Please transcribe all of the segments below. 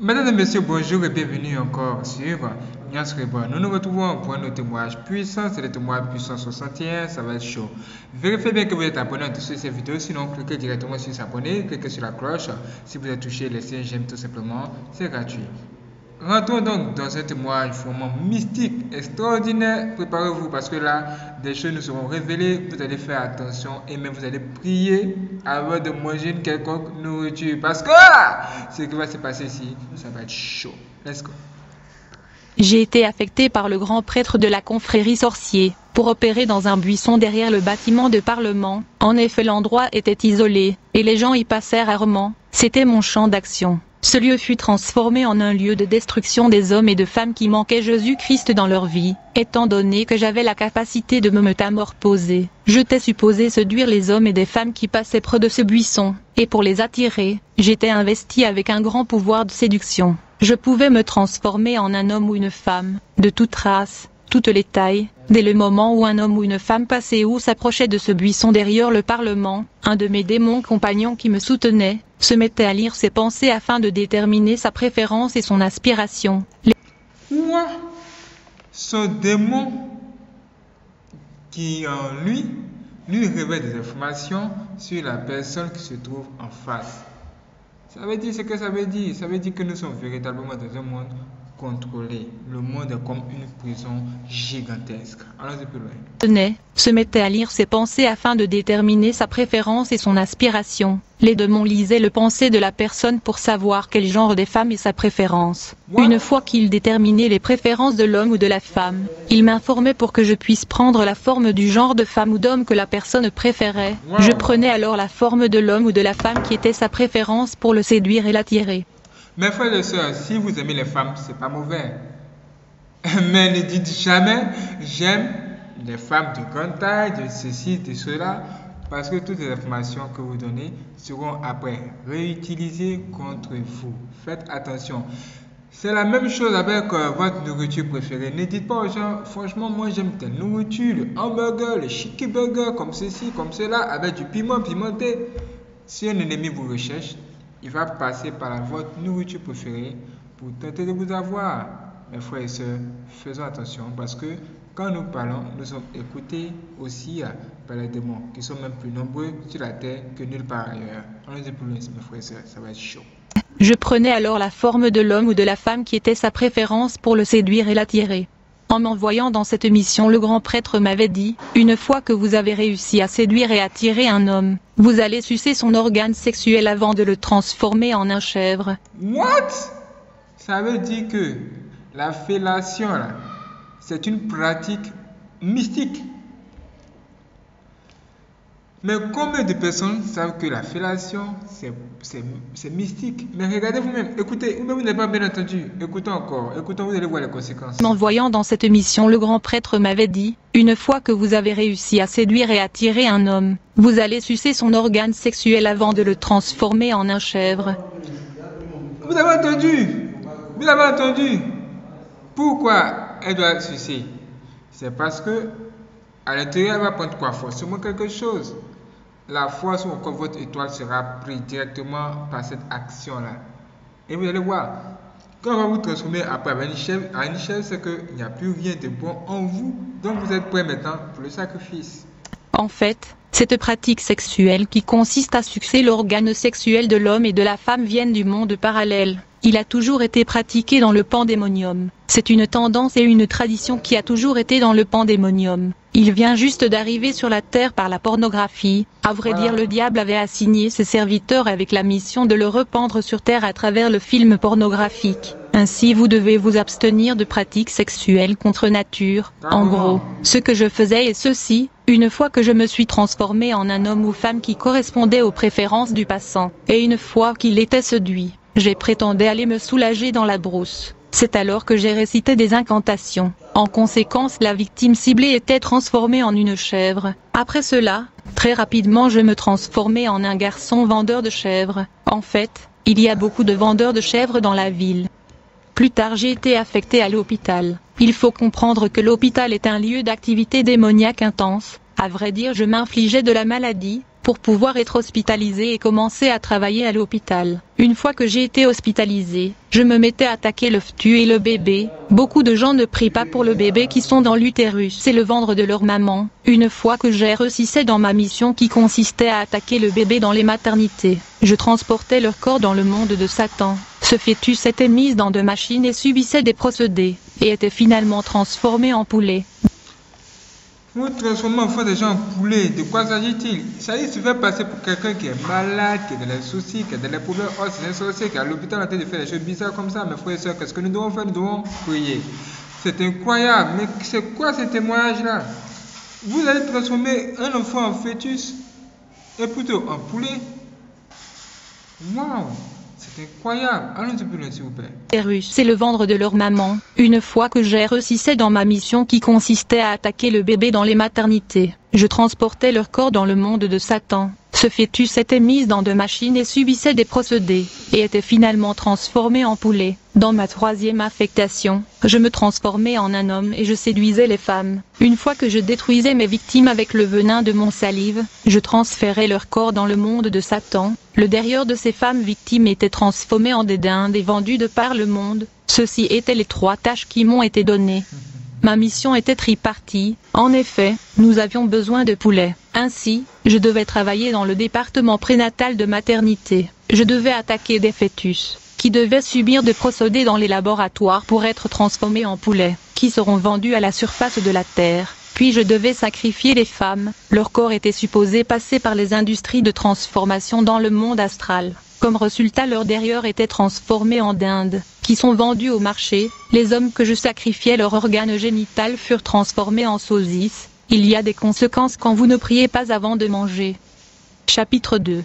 Mesdames et messieurs, bonjour et bienvenue encore sur Nyasreba. Nous nous retrouvons pour un autre témoignage puissant, c'est le témoignage puissant 61, ça va être chaud. Vérifiez bien que vous êtes abonné à toutes ces vidéos, sinon cliquez directement sur s'abonner, cliquez sur la cloche. Si vous êtes touché, laissez un j'aime tout simplement, c'est gratuit. Rentrons donc dans un témoignage vraiment mystique, extraordinaire. Préparez-vous parce que là, des choses nous seront révélées. Vous allez faire attention et même vous allez prier avant de manger une quelconque nourriture. Parce que ce qui va se passer ici, ça va être chaud. Let's go. J'ai été affecté par le grand prêtre de la confrérie sorcier pour opérer dans un buisson derrière le bâtiment de parlement. En effet, l'endroit était isolé et les gens y passèrent rarement. C'était mon champ d'action. Ce lieu fut transformé en un lieu de destruction des hommes et de femmes qui manquaient Jésus-Christ dans leur vie, étant donné que j'avais la capacité de me métamorphoser. Je t'ai supposé séduire les hommes et des femmes qui passaient près de ce buisson, et pour les attirer, j'étais investi avec un grand pouvoir de séduction. Je pouvais me transformer en un homme ou une femme, de toute race, toutes les tailles, dès le moment où un homme ou une femme passait ou s'approchait de ce buisson derrière le Parlement, un de mes démons compagnons qui me soutenait, se mettait à lire ses pensées afin de déterminer sa préférence et son aspiration. Quoi Ce démon qui en lui, lui révèle des informations sur la personne qui se trouve en face. Ça veut dire ce que ça veut dire. Ça veut dire que nous sommes véritablement dans un monde contrôler. Le monde est comme une prison gigantesque. Allons-y plus loin. Tenait, se mettait à lire ses pensées afin de déterminer sa préférence et son aspiration. Les démons lisaient le pensée de la personne pour savoir quel genre des femmes et sa préférence. Une fois qu'il déterminait les préférences de l'homme ou de la femme, il m'informait pour que je puisse prendre la forme du genre de femme ou d'homme que la personne préférait. Je prenais alors la forme de l'homme ou de la femme qui était sa préférence pour le séduire et l'attirer. Mes frères et sœurs, si vous aimez les femmes, c'est pas mauvais. Mais ne dites jamais j'aime les femmes de grande taille, de ceci, de cela, parce que toutes les informations que vous donnez seront après réutilisées contre vous. Faites attention. C'est la même chose avec euh, votre nourriture préférée. Ne dites pas aux gens, franchement, moi j'aime telle nourriture, le hamburger, le chicken burger, comme ceci, comme cela, avec du piment pimenté. Si un ennemi vous recherche, il va passer par votre nourriture préférée pour tenter de vous avoir. Mes frères et sœurs, faisons attention parce que quand nous parlons, nous sommes écoutés aussi par les démons qui sont même plus nombreux sur la terre que nulle part ailleurs. Allons-y plus loin, mes frères et sœurs, ça va être chaud. Je prenais alors la forme de l'homme ou de la femme qui était sa préférence pour le séduire et l'attirer. En m'envoyant dans cette mission, le grand prêtre m'avait dit, une fois que vous avez réussi à séduire et attirer un homme, vous allez sucer son organe sexuel avant de le transformer en un chèvre. What? Ça veut dire que la fellation, c'est une pratique mystique. Mais combien de personnes savent que la fellation, c'est mystique? Mais regardez vous-même, écoutez, vous-même vous n'avez pas bien entendu. Écoutez encore, écoutons, vous allez voir les conséquences. En voyant dans cette mission, le grand prêtre m'avait dit, une fois que vous avez réussi à séduire et attirer un homme, vous allez sucer son organe sexuel avant de le transformer en un chèvre. Vous avez entendu? Vous avez entendu? Pourquoi elle doit sucer? C'est parce que à l'intérieur, elle va prendre quoi? Forcément quelque chose la foi sur votre étoile sera prise directement par cette action-là. Et vous allez voir, quand on va vous transformer après à une à une chèvre, c'est qu'il n'y a plus rien de bon en vous. Donc vous êtes prêt maintenant pour le sacrifice. En fait, cette pratique sexuelle qui consiste à sucer l'organe sexuel de l'homme et de la femme vient du monde parallèle. Il a toujours été pratiqué dans le pandémonium. C'est une tendance et une tradition qui a toujours été dans le pandémonium. Il vient juste d'arriver sur la terre par la pornographie. À vrai dire, le diable avait assigné ses serviteurs avec la mission de le rependre sur terre à travers le film pornographique. Ainsi vous devez vous abstenir de pratiques sexuelles contre nature. En gros, ce que je faisais est ceci, une fois que je me suis transformé en un homme ou femme qui correspondait aux préférences du passant, et une fois qu'il était séduit, j'ai prétendu aller me soulager dans la brousse. C'est alors que j'ai récité des incantations. En conséquence, la victime ciblée était transformée en une chèvre. Après cela, très rapidement je me transformais en un garçon vendeur de chèvres. En fait, il y a beaucoup de vendeurs de chèvres dans la ville. Plus tard j'ai été affecté à l'hôpital. Il faut comprendre que l'hôpital est un lieu d'activité démoniaque intense. À vrai dire je m'infligeais de la maladie, pour pouvoir être hospitalisé et commencer à travailler à l'hôpital. Une fois que j'ai été hospitalisé, je me mettais à attaquer le fœtus et le bébé. Beaucoup de gens ne prient pas pour le bébé qui sont dans l'utérus, c'est le ventre de leur maman. Une fois que j'ai réussi dans ma mission qui consistait à attaquer le bébé dans les maternités, je transportais leur corps dans le monde de Satan. Ce fœtus était mis dans deux machines et subissait des procédés, et était finalement transformé en poulet. Vous transformez enfin des gens en poulet. De quoi s'agit-il? Ça se fait passer pour quelqu'un qui est malade, qui a des soucis, qui a des problèmes. Oh, c'est un sorcier qui est à l'hôpital en train de faire des choses bizarres comme ça. Mes frères et soeurs, qu'est-ce que nous devons faire? Nous devons prier. C'est incroyable. Mais c'est quoi ce témoignage-là? Vous allez transformer un enfant en fœtus et plutôt en poulet? Waouh c'est incroyable. Allons-y plus s'il vous plaît. C'est le ventre de leur maman. Une fois que j'ai réussi dans ma mission qui consistait à attaquer le bébé dans les maternités, je transportais leur corps dans le monde de Satan. Ce fœtus était mis dans deux machines et subissait des procédés, et était finalement transformé en poulet. Dans ma troisième affectation, je me transformais en un homme et je séduisais les femmes. Une fois que je détruisais mes victimes avec le venin de mon salive, je transférais leur corps dans le monde de Satan. Le derrière de ces femmes victimes était transformé en des dindes et vendu de par le monde. Ceci étaient les trois tâches qui m'ont été données. Ma mission était tripartie. En effet, nous avions besoin de poulets. Ainsi, je devais travailler dans le département prénatal de maternité. Je devais attaquer des fœtus qui devaient subir des procédés dans les laboratoires pour être transformés en poulets, qui seront vendus à la surface de la terre. Puis je devais sacrifier les femmes, leur corps était supposé passer par les industries de transformation dans le monde astral. Comme résultat leur derrière était transformé en dinde, qui sont vendus au marché, les hommes que je sacrifiais leur organe génital furent transformés en saucisses, il y a des conséquences quand vous ne priez pas avant de manger. Chapitre 2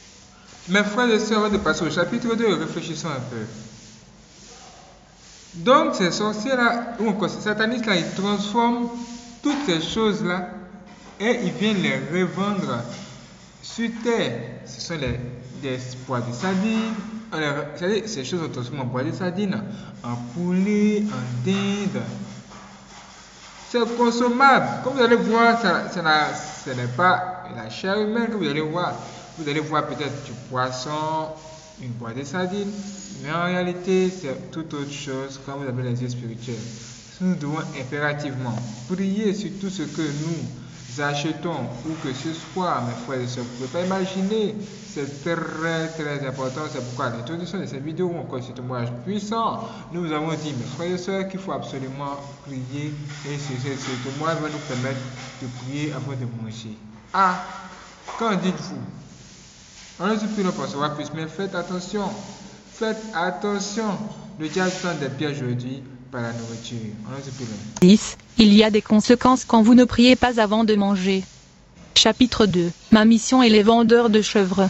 Mes frères et sœurs, de passer au chapitre 2, réfléchissons un peu. Donc ces sorciers-là, ou encore ces satanistes-là, ils transforment toutes ces choses-là et ils viennent les revendre sur terre. Ce sont les, des pois de sardines, alors, ces choses en poêle de sardines, en poulet, en dinde. C'est consommable. Comme vous allez voir, ce n'est pas la chair humaine que vous allez voir. Vous allez voir peut-être du poisson, une boîte de sardines, mais en réalité, c'est tout autre chose quand vous avez les yeux spirituels. Nous devons impérativement prier sur tout ce que nous achetons ou que ce soit, mes frères et sœurs. Vous ne pouvez pas imaginer c'est très très important. C'est pourquoi l'introduction de cette vidéo, encore ce témoignage puissant, nous avons dit, mes frères et sœurs, qu'il faut absolument prier. Et ce, témoignage va nous permettre de prier avant de manger. Ah, qu'en dites-vous? On ne plus ne pas plus, mais faites attention. Faites attention. Le diable tend des pièges aujourd'hui par la nourriture. On ne sait plus 10. Il y a des conséquences quand vous ne priez pas avant de manger. Chapitre 2 Ma mission est les vendeurs de chèvres.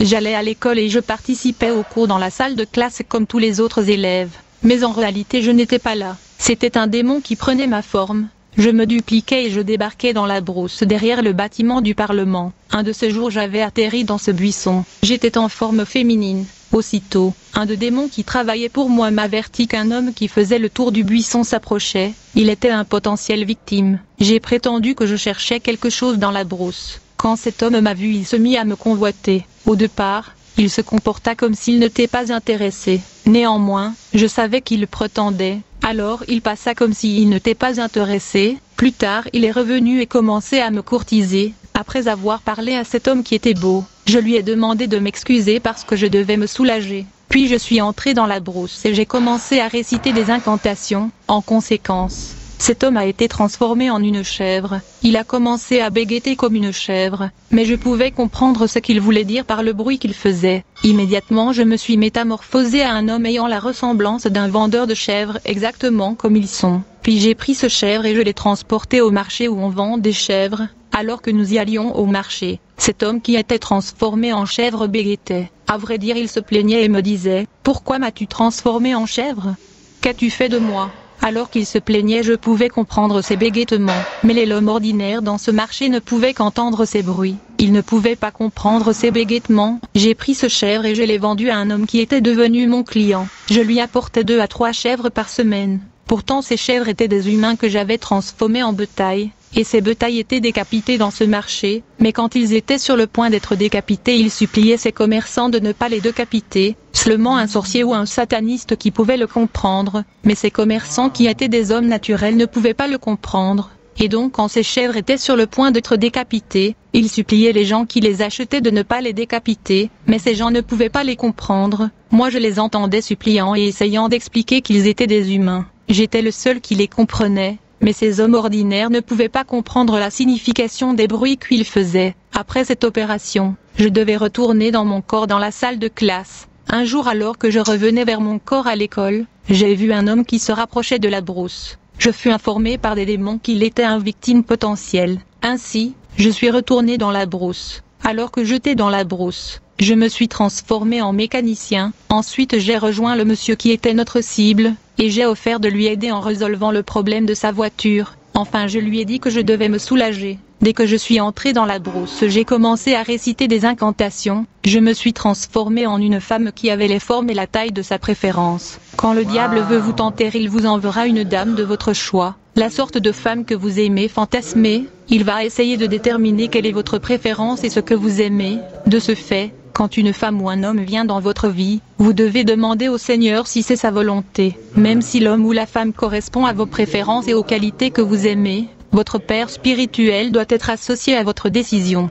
J'allais à l'école et je participais aux cours dans la salle de classe comme tous les autres élèves. Mais en réalité je n'étais pas là. C'était un démon qui prenait ma forme. Je me dupliquais et je débarquais dans la brousse derrière le bâtiment du Parlement. Un de ces jours j'avais atterri dans ce buisson. J'étais en forme féminine. Aussitôt, un de démons qui travaillait pour moi m'avertit qu'un homme qui faisait le tour du buisson s'approchait. Il était un potentiel victime. J'ai prétendu que je cherchais quelque chose dans la brousse. Quand cet homme m'a vu, il se mit à me convoiter. Au départ, il se comporta comme s'il n'était pas intéressé. Néanmoins, je savais qu'il prétendait. Alors il passa comme s'il n'était pas intéressé. Plus tard, il est revenu et commençait à me courtiser. Après avoir parlé à cet homme qui était beau, je lui ai demandé de m'excuser parce que je devais me soulager. Puis je suis entré dans la brousse et j'ai commencé à réciter des incantations. En conséquence, cet homme a été transformé en une chèvre. Il a commencé à bégueter comme une chèvre, mais je pouvais comprendre ce qu'il voulait dire par le bruit qu'il faisait. Immédiatement je me suis métamorphosé à un homme ayant la ressemblance d'un vendeur de chèvres exactement comme ils sont. Puis j'ai pris ce chèvre et je l'ai transporté au marché où on vend des chèvres. Alors que nous y allions au marché, cet homme qui était transformé en chèvre bégaitait. À vrai dire il se plaignait et me disait, Pourquoi m'as-tu transformé en chèvre? Qu'as-tu fait de moi? Alors qu'il se plaignait je pouvais comprendre ses bégaitements, mais les l'homme ordinaire dans ce marché ne pouvait qu'entendre ces bruits. Il ne pouvait pas comprendre ses bégaitements. J'ai pris ce chèvre et je l'ai vendu à un homme qui était devenu mon client. Je lui apportais deux à trois chèvres par semaine. Pourtant ces chèvres étaient des humains que j'avais transformés en bétail. Et ces bétails étaient décapités dans ce marché, mais quand ils étaient sur le point d'être décapités ils suppliaient ces commerçants de ne pas les décapiter, seulement un sorcier ou un sataniste qui pouvait le comprendre, mais ces commerçants qui étaient des hommes naturels ne pouvaient pas le comprendre, et donc quand ces chèvres étaient sur le point d'être décapitées, ils suppliaient les gens qui les achetaient de ne pas les décapiter, mais ces gens ne pouvaient pas les comprendre, moi je les entendais suppliant et essayant d'expliquer qu'ils étaient des humains, j'étais le seul qui les comprenait, mais ces hommes ordinaires ne pouvaient pas comprendre la signification des bruits qu'ils faisaient. Après cette opération, je devais retourner dans mon corps dans la salle de classe. Un jour alors que je revenais vers mon corps à l'école, j'ai vu un homme qui se rapprochait de la brousse. Je fus informé par des démons qu'il était un victime potentiel. Ainsi, je suis retourné dans la brousse. Alors que j'étais dans la brousse, je me suis transformé en mécanicien. Ensuite j'ai rejoint le monsieur qui était notre cible, et j'ai offert de lui aider en résolvant le problème de sa voiture. Enfin je lui ai dit que je devais me soulager. Dès que je suis entré dans la brousse, j'ai commencé à réciter des incantations. Je me suis transformé en une femme qui avait les formes et la taille de sa préférence. Quand le diable veut vous tenter, il vous enverra une dame de votre choix. La sorte de femme que vous aimez fantasmer, il va essayer de déterminer quelle est votre préférence et ce que vous aimez. De ce fait, quand une femme ou un homme vient dans votre vie, vous devez demander au Seigneur si c'est sa volonté. Même si l'homme ou la femme correspond à vos préférences et aux qualités que vous aimez, votre Père spirituel doit être associé à votre décision.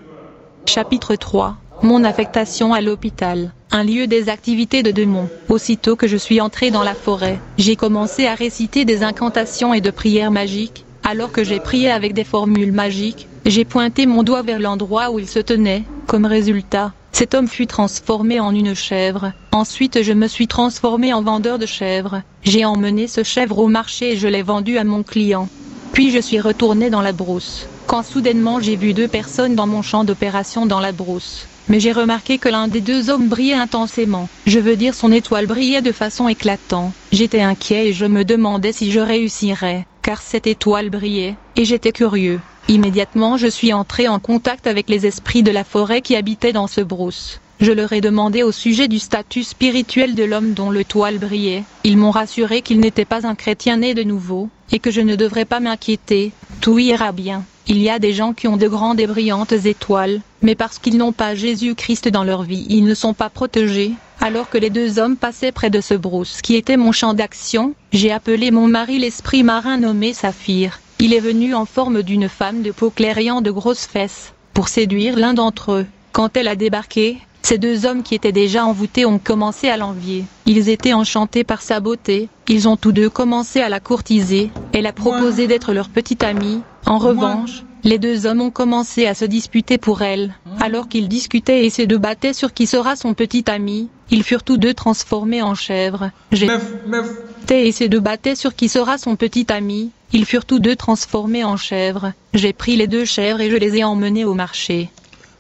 Chapitre 3 Mon affectation à l'hôpital. Un lieu des activités de démons. Aussitôt que je suis entré dans la forêt, j'ai commencé à réciter des incantations et de prières magiques. Alors que j'ai prié avec des formules magiques, j'ai pointé mon doigt vers l'endroit où il se tenait. Comme résultat, cet homme fut transformé en une chèvre. Ensuite je me suis transformé en vendeur de chèvres. J'ai emmené ce chèvre au marché et je l'ai vendu à mon client. Puis je suis retourné dans la brousse, quand soudainement j'ai vu deux personnes dans mon champ d'opération dans la brousse. Mais j'ai remarqué que l'un des deux hommes brillait intensément. Je veux dire son étoile brillait de façon éclatante. J'étais inquiet et je me demandais si je réussirais, car cette étoile brillait, et j'étais curieux. Immédiatement je suis entré en contact avec les esprits de la forêt qui habitaient dans ce brousse. Je leur ai demandé au sujet du statut spirituel de l'homme dont le toile brillait. Ils m'ont rassuré qu'il n'était pas un chrétien né de nouveau, et que je ne devrais pas m'inquiéter, tout ira bien. Il y a des gens qui ont de grandes et brillantes étoiles, mais parce qu'ils n'ont pas Jésus-Christ dans leur vie, ils ne sont pas protégés. Alors que les deux hommes passaient près de ce brousse qui était mon champ d'action, j'ai appelé mon mari l'esprit marin nommé Saphir. Il est venu en forme d'une femme de peau clairiant de grosses fesses, pour séduire l'un d'entre eux. Quand elle a débarqué, ces deux hommes qui étaient déjà envoûtés ont commencé à l'envier. Ils étaient enchantés par sa beauté, ils ont tous deux commencé à la courtiser, elle a proposé d'être leur petite amie. En revanche, les deux hommes ont commencé à se disputer pour elle. Alors qu'ils discutaient et se débattaient sur qui sera son petit ami, ils furent tous deux transformés en chèvres. J'ai Meuf, meuf, et se débattaient sur qui sera son petit ami. Ils furent tous deux transformés en chèvres. J'ai pris les deux chèvres et je les ai emmenés au marché.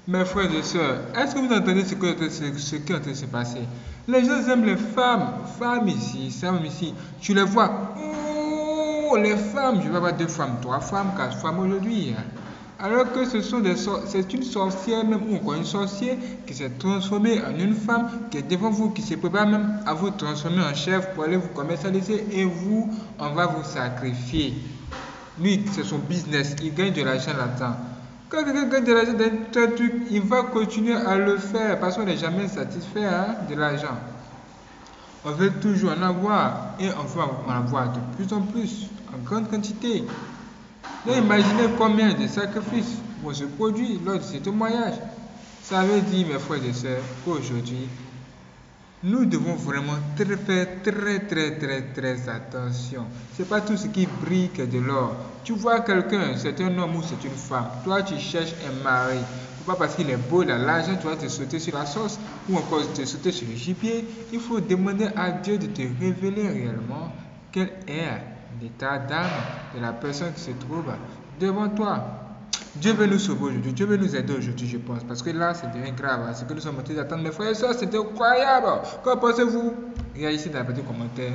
mes frères et sœurs, est-ce que vous entendez ce qui est en train de se passer? Les gens aiment les femmes, femmes ici, femmes ici. Tu les vois, oh, les femmes, je vais avoir deux femmes, trois femmes, quatre femmes aujourd'hui. hein. Alors que ce sont des c'est une sorcière même, ou encore une sorcière qui s'est transformée en une femme qui est devant vous, qui se prépare même à vous transformer en chef pour aller vous commercialiser et vous, on va vous sacrifier. Lui, c'est son business, il gagne de l'argent là-dedans. Quand quelqu'un gagne de l'argent dans un truc, il va continuer à le faire parce qu'on n'est jamais satisfait hein, de l'argent. On veut toujours en avoir et on veut en avoir de plus en plus, en grande quantité. Imaginez combien de sacrifices vont se produire lors de ce témoignage. Ça veut dire, mes frères et sœurs, qu'aujourd'hui, nous devons vraiment très, faire très très très très attention. C'est pas tout ce qui brille que de l'or. Tu vois quelqu'un, c'est un homme ou c'est une femme. Toi, tu cherches un mari. Pas parce qu'il est beau, il a l'argent, tu vas te sauter sur la sauce ou encore te sauter sur le gibier. Il faut demander à Dieu de te révéler réellement quel est l'état d'âme de la personne qui se trouve devant toi. Dieu veut nous sauver aujourd'hui, Dieu veut nous aider aujourd'hui, je pense, parce que là, ça devient grave. hein. Ce que nous sommes en train d'attendre, mes frères et sœurs, c'est incroyable. Qu'en pensez-vous? Réagissez dans la partie commentaire.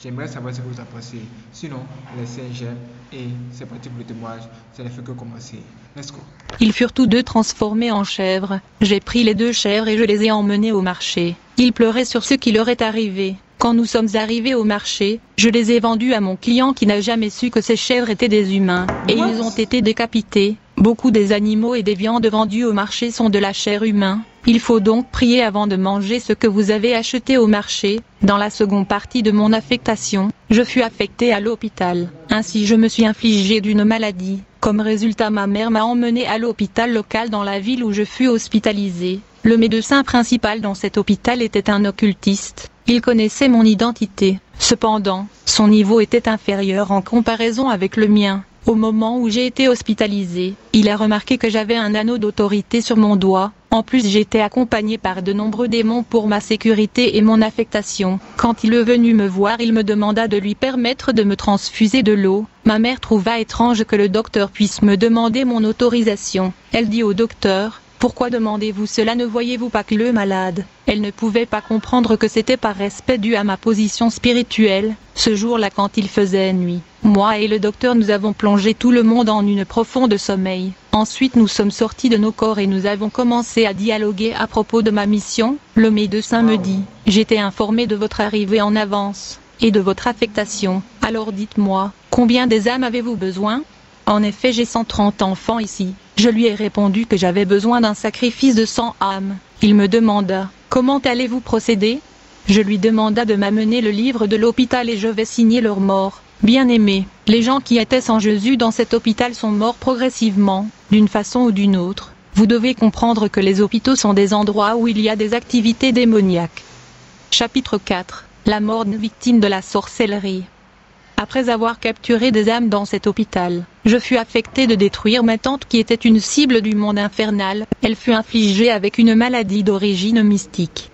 J'aimerais savoir ce que vous en pensez. Sinon, laissez un j'aime et c'est parti pour le témoignage. Ça ne fait que commencer. Let's go. Ils furent tous deux transformés en chèvres. J'ai pris les deux chèvres et je les ai emmenés au marché. Ils pleuraient sur ce qui leur est arrivé. Quand nous sommes arrivés au marché, je les ai vendus à mon client qui n'a jamais su que ces chèvres étaient des humains, et What? ils ont été décapités. Beaucoup des animaux et des viandes vendues au marché sont de la chair humaine. Il faut donc prier avant de manger ce que vous avez acheté au marché. Dans la seconde partie de mon affectation, je fus affecté à l'hôpital. Ainsi je me suis infligé d'une maladie. Comme résultat ma mère m'a emmené à l'hôpital local dans la ville où je fus hospitalisé. Le médecin principal dans cet hôpital était un occultiste. Il connaissait mon identité. Cependant, son niveau était inférieur en comparaison avec le mien. Au moment où j'ai été hospitalisé, il a remarqué que j'avais un anneau d'autorité sur mon doigt. En plus j'étais accompagné par de nombreux démons pour ma sécurité et mon affectation. Quand il est venu me voir il me demanda de lui permettre de me transfuser de l'eau. Ma mère trouva étrange que le docteur puisse me demander mon autorisation. Elle dit au docteur, pourquoi demandez-vous cela? Ne voyez-vous pas que le malade Elle ne pouvait pas comprendre que c'était par respect dû à ma position spirituelle? Ce jour-là quand il faisait nuit, moi et le docteur nous avons plongé tout le monde en une profonde sommeil. Ensuite nous sommes sortis de nos corps et nous avons commencé à dialoguer à propos de ma mission. Le médecin me dit, j'étais informé de votre arrivée en avance, et de votre affectation. Alors dites-moi, combien des âmes avez-vous besoin? En effet j'ai 130 enfants ici. Je lui ai répondu que j'avais besoin d'un sacrifice de 100 âmes. Il me demanda, comment allez-vous procéder? Je lui demanda de m'amener le livre de l'hôpital et je vais signer leur mort. Bien aimé, les gens qui étaient sans Jésus dans cet hôpital sont morts progressivement, d'une façon ou d'une autre. Vous devez comprendre que les hôpitaux sont des endroits où il y a des activités démoniaques. Chapitre 4 La mort victime de la sorcellerie. Après avoir capturé des âmes dans cet hôpital, je fus affecté de détruire ma tante qui était une cible du monde infernal, elle fut infligée avec une maladie d'origine mystique.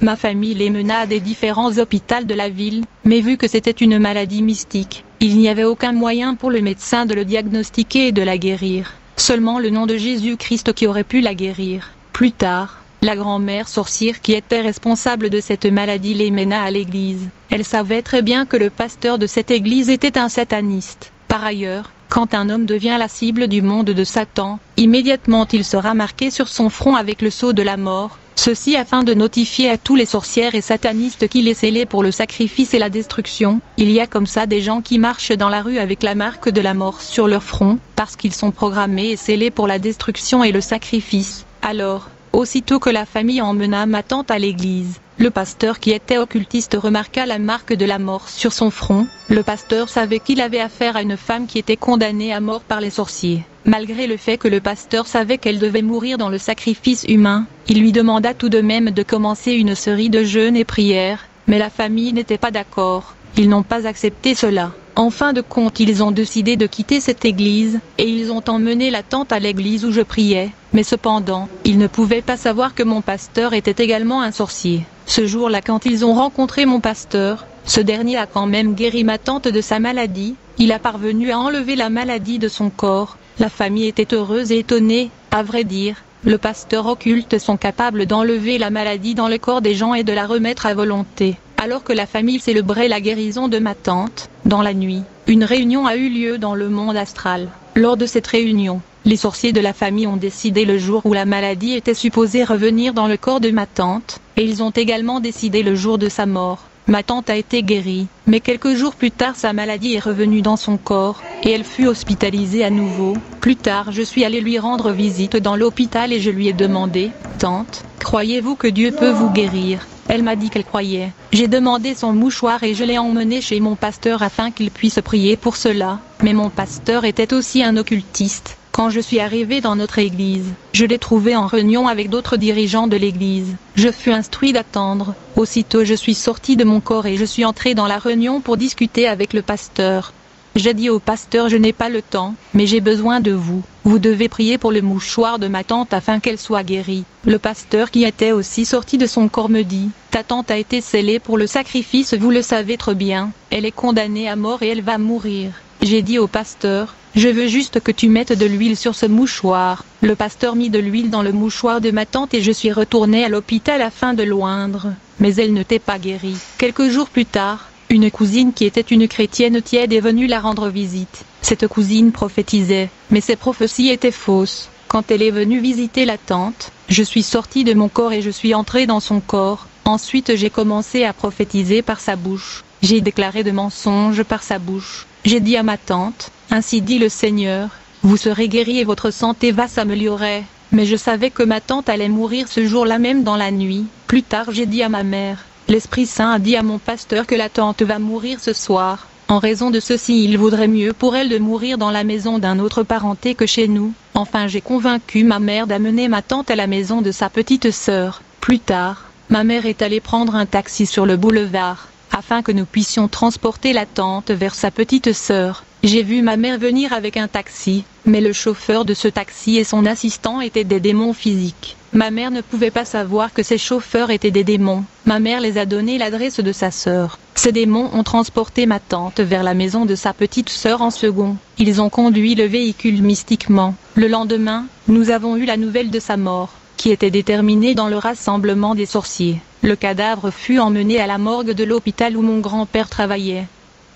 Ma famille les mena à des différents hôpitaux de la ville, mais vu que c'était une maladie mystique, il n'y avait aucun moyen pour le médecin de le diagnostiquer et de la guérir. Seulement le nom de Jésus-Christ qui aurait pu la guérir. Plus tard, la grand-mère sorcière qui était responsable de cette maladie les mena à l'église. Elle savait très bien que le pasteur de cette église était un sataniste. Par ailleurs, quand un homme devient la cible du monde de Satan, immédiatement il sera marqué sur son front avec le sceau de la mort, ceci afin de notifier à tous les sorcières et satanistes qu'il est scellé pour le sacrifice et la destruction. Il y a comme ça des gens qui marchent dans la rue avec la marque de la mort sur leur front, parce qu'ils sont programmés et scellés pour la destruction et le sacrifice. Alors, aussitôt que la famille emmena ma tante à l'église, le pasteur qui était occultiste remarqua la marque de la mort sur son front. Le pasteur savait qu'il avait affaire à une femme qui était condamnée à mort par les sorciers. Malgré le fait que le pasteur savait qu'elle devait mourir dans le sacrifice humain, il lui demanda tout de même de commencer une série de jeûnes et prières, mais la famille n'était pas d'accord. Ils n'ont pas accepté cela. En fin de compte, ils ont décidé de quitter cette église, et ils ont emmené la tante à l'église où je priais, mais cependant, ils ne pouvaient pas savoir que mon pasteur était également un sorcier. Ce jour-là, quand ils ont rencontré mon pasteur, ce dernier a quand même guéri ma tante de sa maladie, il a parvenu à enlever la maladie de son corps, la famille était heureuse et étonnée, à vrai dire, le pasteur occulte sont capables d'enlever la maladie dans le corps des gens et de la remettre à volonté. Alors que la famille célébrait la guérison de ma tante, dans la nuit, une réunion a eu lieu dans le monde astral. Lors de cette réunion, les sorciers de la famille ont décidé le jour où la maladie était supposée revenir dans le corps de ma tante, et ils ont également décidé le jour de sa mort. Ma tante a été guérie, mais quelques jours plus tard sa maladie est revenue dans son corps, et elle fut hospitalisée à nouveau. Plus tard je suis allé lui rendre visite dans l'hôpital et je lui ai demandé, Tante, croyez-vous que Dieu peut vous guérir? Elle m'a dit qu'elle croyait. J'ai demandé son mouchoir et je l'ai emmené chez mon pasteur afin qu'il puisse prier pour cela, mais mon pasteur était aussi un occultiste. Quand je suis arrivé dans notre église, je l'ai trouvé en réunion avec d'autres dirigeants de l'église. Je fus instruit d'attendre. Aussitôt je suis sorti de mon corps et je suis entré dans la réunion pour discuter avec le pasteur. J'ai dit au pasteur je n'ai pas le temps, mais j'ai besoin de vous. Vous devez prier pour le mouchoir de ma tante afin qu'elle soit guérie. Le pasteur qui était aussi sorti de son corps me dit, ta tante a été scellée pour le sacrifice, vous le savez très bien. Elle est condamnée à mort et elle va mourir. J'ai dit au pasteur, je veux juste que tu mettes de l'huile sur ce mouchoir. Le pasteur mit de l'huile dans le mouchoir de ma tante et je suis retourné à l'hôpital afin de loindre. Mais elle n'était pas guérie. Quelques jours plus tard, une cousine qui était une chrétienne tiède est venue la rendre visite. Cette cousine prophétisait, mais ses prophéties étaient fausses. Quand elle est venue visiter la tante, je suis sorti de mon corps et je suis entré dans son corps. Ensuite j'ai commencé à prophétiser par sa bouche. J'ai déclaré de mensonges par sa bouche. J'ai dit à ma tante, ainsi dit le Seigneur, vous serez guéri et votre santé va s'améliorer. Mais je savais que ma tante allait mourir ce jour-là même dans la nuit. Plus tard j'ai dit à ma mère, l'Esprit Saint a dit à mon pasteur que la tante va mourir ce soir. En raison de ceci il vaudrait mieux pour elle de mourir dans la maison d'un autre parenté que chez nous. Enfin j'ai convaincu ma mère d'amener ma tante à la maison de sa petite sœur. Plus tard, ma mère est allée prendre un taxi sur le boulevard, afin que nous puissions transporter la tante vers sa petite sœur. J'ai vu ma mère venir avec un taxi, mais le chauffeur de ce taxi et son assistant étaient des démons physiques. Ma mère ne pouvait pas savoir que ces chauffeurs étaient des démons. Ma mère les a donné l'adresse de sa sœur. Ces démons ont transporté ma tante vers la maison de sa petite sœur en second. Ils ont conduit le véhicule mystiquement. Le lendemain, nous avons eu la nouvelle de sa mort, qui était déterminée dans le rassemblement des sorciers. Le cadavre fut emmené à la morgue de l'hôpital où mon grand-père travaillait.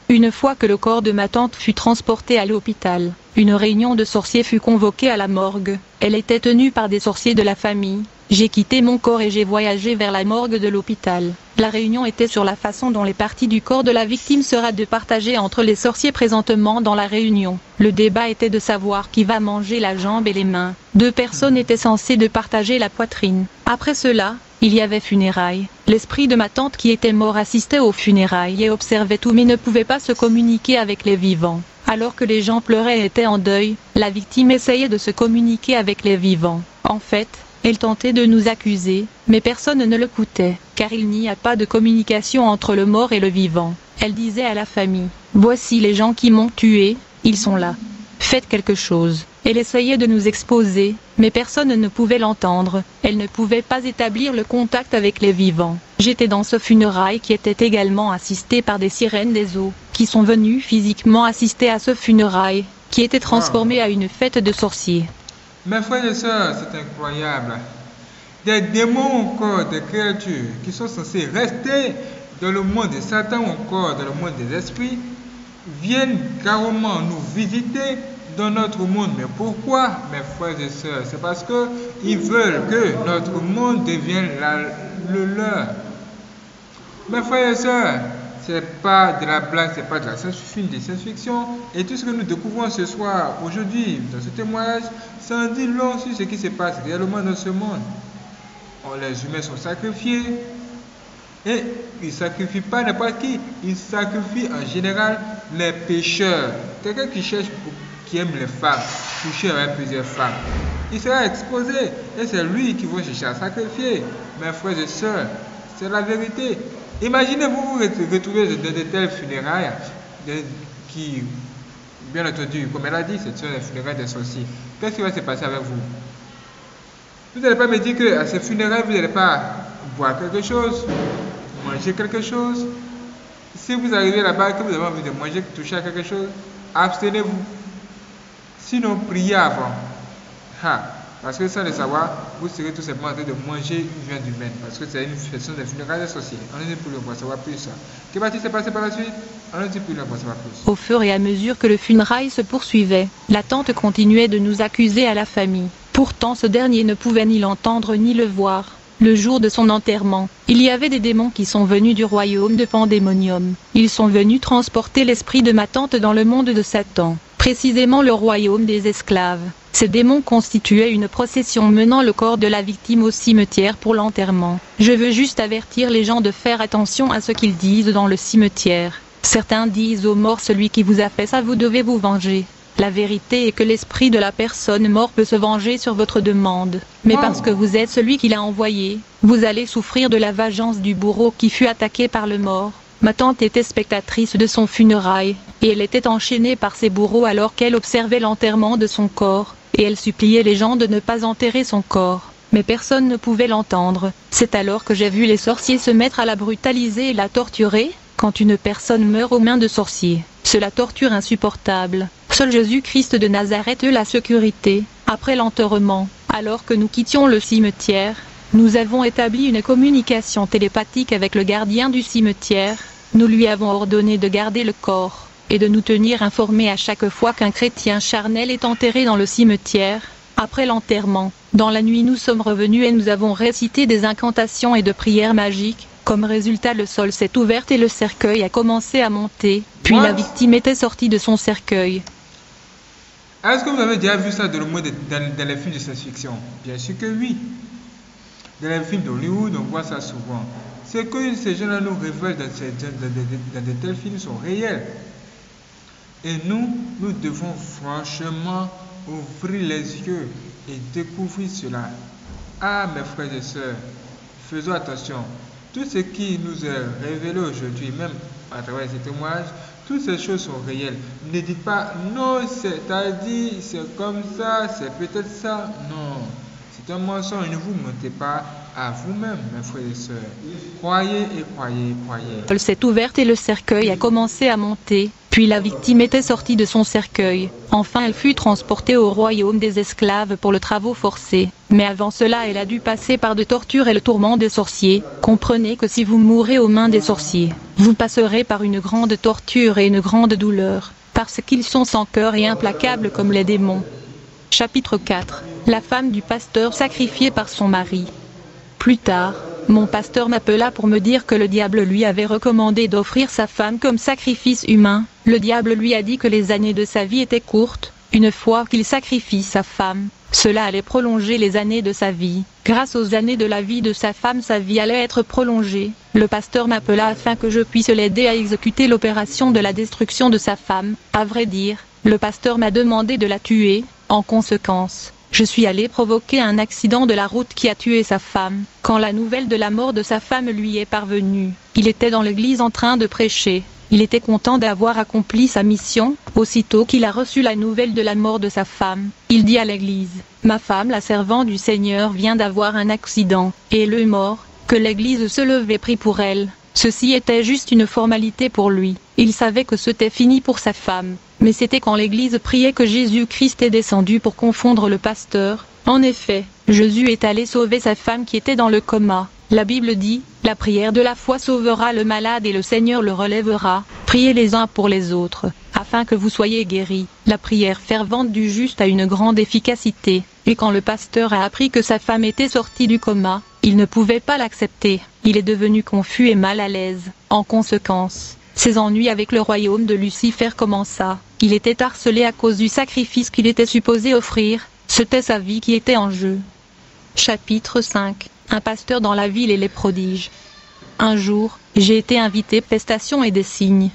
Une fois que le corps de ma tante fut transporté à l'hôpital, une réunion de sorciers fut convoquée à la morgue. Elle était tenue par des sorciers de la famille. J'ai quitté mon corps et j'ai voyagé vers la morgue de l'hôpital. La réunion était sur la façon dont les parties du corps de la victime sera de partager entre les sorciers présentement dans la réunion. Le débat était de savoir qui va manger la jambe et les mains. Deux personnes étaient censées de partager la poitrine. Après cela, il y avait funérailles. L'esprit de ma tante qui était mort assistait aux funérailles et observait tout mais ne pouvait pas se communiquer avec les vivants. Alors que les gens pleuraient et étaient en deuil, la victime essayait de se communiquer avec les vivants. En fait, elle tentait de nous accuser, mais personne ne le coûtait, car il n'y a pas de communication entre le mort et le vivant. Elle disait à la famille, Voici les gens qui m'ont tué, ils sont là. Faites quelque chose. Elle essayait de nous exposer, mais personne ne pouvait l'entendre, elle ne pouvait pas établir le contact avec les vivants. J'étais dans ce funérail qui était également assisté par des sirènes des eaux, qui sont venues physiquement assister à ce funérail, qui était transformé à une fête de sorciers. Mes frères et sœurs, c'est incroyable. Des démons encore, des créatures qui sont censées rester dans le monde de Satan encore dans le monde des esprits, viennent carrément nous visiter dans notre monde. Mais pourquoi, mes frères et sœurs? C'est parce qu'ils veulent que notre monde devienne le leur. Mes frères et sœurs, c'est pas de la blague, c'est pas de la science-fiction. Et tout ce que nous découvrons ce soir, aujourd'hui, dans ce témoignage, ça en dit long sur ce qui se passe réellement dans ce monde. Les humains sont sacrifiés. Et ils ne sacrifient pas n'importe qui, ils sacrifient en général les pécheurs. Quelqu'un qui cherche qui aime les femmes, coucher avec plusieurs femmes. Il sera exposé et c'est lui qui va chercher à sacrifier. Mes frères et sœurs, c'est la vérité. Imaginez-vous vous retrouver de, de, telles funérailles qui, bien entendu, comme elle a dit, ce sont les funérailles des sorciers. Qu'est-ce qui va se passer avec vous? Vous n'allez pas me dire qu'à ces funérailles, vous n'allez pas boire quelque chose, manger quelque chose. Si vous arrivez là-bas que vous avez envie de manger, toucher à quelque chose, abstenez-vous. Sinon, priez avant. Parce que sans le savoir, vous serez tout simplement en train de manger une viande humaine. Parce que c'est une façon de funérailles associée. Allons-y pour le savoir plus. Que va-t-il se passer par la suite? Allons-y pour le savoir plus. Au fur et à mesure que le funérail se poursuivait, la tante continuait de nous accuser à la famille. Pourtant ce dernier ne pouvait ni l'entendre ni le voir. Le jour de son enterrement, il y avait des démons qui sont venus du royaume de Pandémonium. Ils sont venus transporter l'esprit de ma tante dans le monde de Satan précisément le royaume des esclaves. Ces démons constituaient une procession menant le corps de la victime au cimetière pour l'enterrement. Je veux juste avertir les gens de faire attention à ce qu'ils disent dans le cimetière. Certains disent aux morts celui qui vous a fait ça vous devez vous venger. La vérité est que l'esprit de la personne morte peut se venger sur votre demande. Mais parce que vous êtes celui qui l'a envoyé, vous allez souffrir de la vengeance du bourreau qui fut attaqué par le mort. Ma tante était spectatrice de son funérail, et elle était enchaînée par ses bourreaux alors qu'elle observait l'enterrement de son corps, et elle suppliait les gens de ne pas enterrer son corps. Mais personne ne pouvait l'entendre. C'est alors que j'ai vu les sorciers se mettre à la brutaliser et la torturer, quand une personne meurt aux mains de sorciers. C'est la torture insupportable. Seul Jésus-Christ de Nazareth eut la sécurité, après l'enterrement, alors que nous quittions le cimetière, nous avons établi une communication télépathique avec le gardien du cimetière, nous lui avons ordonné de garder le corps, et de nous tenir informés à chaque fois qu'un chrétien charnel est enterré dans le cimetière, Après l'enterrement, dans la nuit nous sommes revenus et nous avons récité des incantations et de prières magiques. Comme résultat le sol s'est ouvert et le cercueil a commencé à monter, puis What? la victime était sortie de son cercueil. Est-ce que vous avez déjà vu ça dans le monde de- dans, dans les films de science-fiction? Bien sûr que oui. Dans les films d'Hollywood, on voit ça souvent. Ce que ces gens-là nous révèlent dans- dans- dans de tels films sont réels. Et nous, nous devons franchement ouvrir les yeux et découvrir cela. Ah, mes frères et sœurs, faisons attention. Tout ce qui nous est révélé aujourd'hui, même à travers ces témoignages, toutes ces choses sont réelles. Ne dites pas non, c'est-à-dire, c'est comme ça, c'est peut-être ça. Non, c'est un mensonge. Ne vous mentez pas à vous-même, mes frères et sœurs. Croyez et croyez, croyez. Le sol s'est ouvert et le cercueil a commencé à monter, puis la victime était sortie de son cercueil. Enfin elle fut transportée au royaume des esclaves pour le travaux forcés. Mais avant cela elle a dû passer par de tortures et le tourment des sorciers. Comprenez que si vous mourrez aux mains des sorciers, vous passerez par une grande torture et une grande douleur, parce qu'ils sont sans cœur et implacables comme les démons. Chapitre 4 La femme du pasteur sacrifiée par son mari. Plus tard, mon pasteur m'appela pour me dire que le diable lui avait recommandé d'offrir sa femme comme sacrifice humain. Le diable lui a dit que les années de sa vie étaient courtes. Une fois qu'il sacrifie sa femme, cela allait prolonger les années de sa vie. Grâce aux années de la vie de sa femme, sa vie allait être prolongée. Le pasteur m'appela afin que je puisse l'aider à exécuter l'opération de la destruction de sa femme. À vrai dire, le pasteur m'a demandé de la tuer. En conséquence, je suis allé provoquer un accident de la route qui a tué sa femme. Quand la nouvelle de la mort de sa femme lui est parvenue, il était dans l'église en train de prêcher. Il était content d'avoir accompli sa mission. Aussitôt qu'il a reçu la nouvelle de la mort de sa femme, il dit à l'église, Ma femme, la servante du Seigneur, vient d'avoir un accident, et est mort, que l'église se levait prie pour elle. Ceci était juste une formalité pour lui. Il savait que c'était fini pour sa femme. Mais c'était quand l'église priait que Jésus-Christ est descendu pour confondre le pasteur. En effet, Jésus est allé sauver sa femme qui était dans le coma. La Bible dit, la prière de la foi sauvera le malade et le Seigneur le relèvera. Priez les uns pour les autres, afin que vous soyez guéris. La prière fervente du juste a une grande efficacité. Et quand le pasteur a appris que sa femme était sortie du coma, il ne pouvait pas l'accepter. Il est devenu confus et mal à l'aise. En conséquence, ses ennuis avec le royaume de Lucifer commença. Il était harcelé à cause du sacrifice qu'il était supposé offrir. C'était sa vie qui était en jeu. Chapitre 5 Un pasteur dans la ville et les prodiges. Un jour, j'ai été invité prestation et des signes.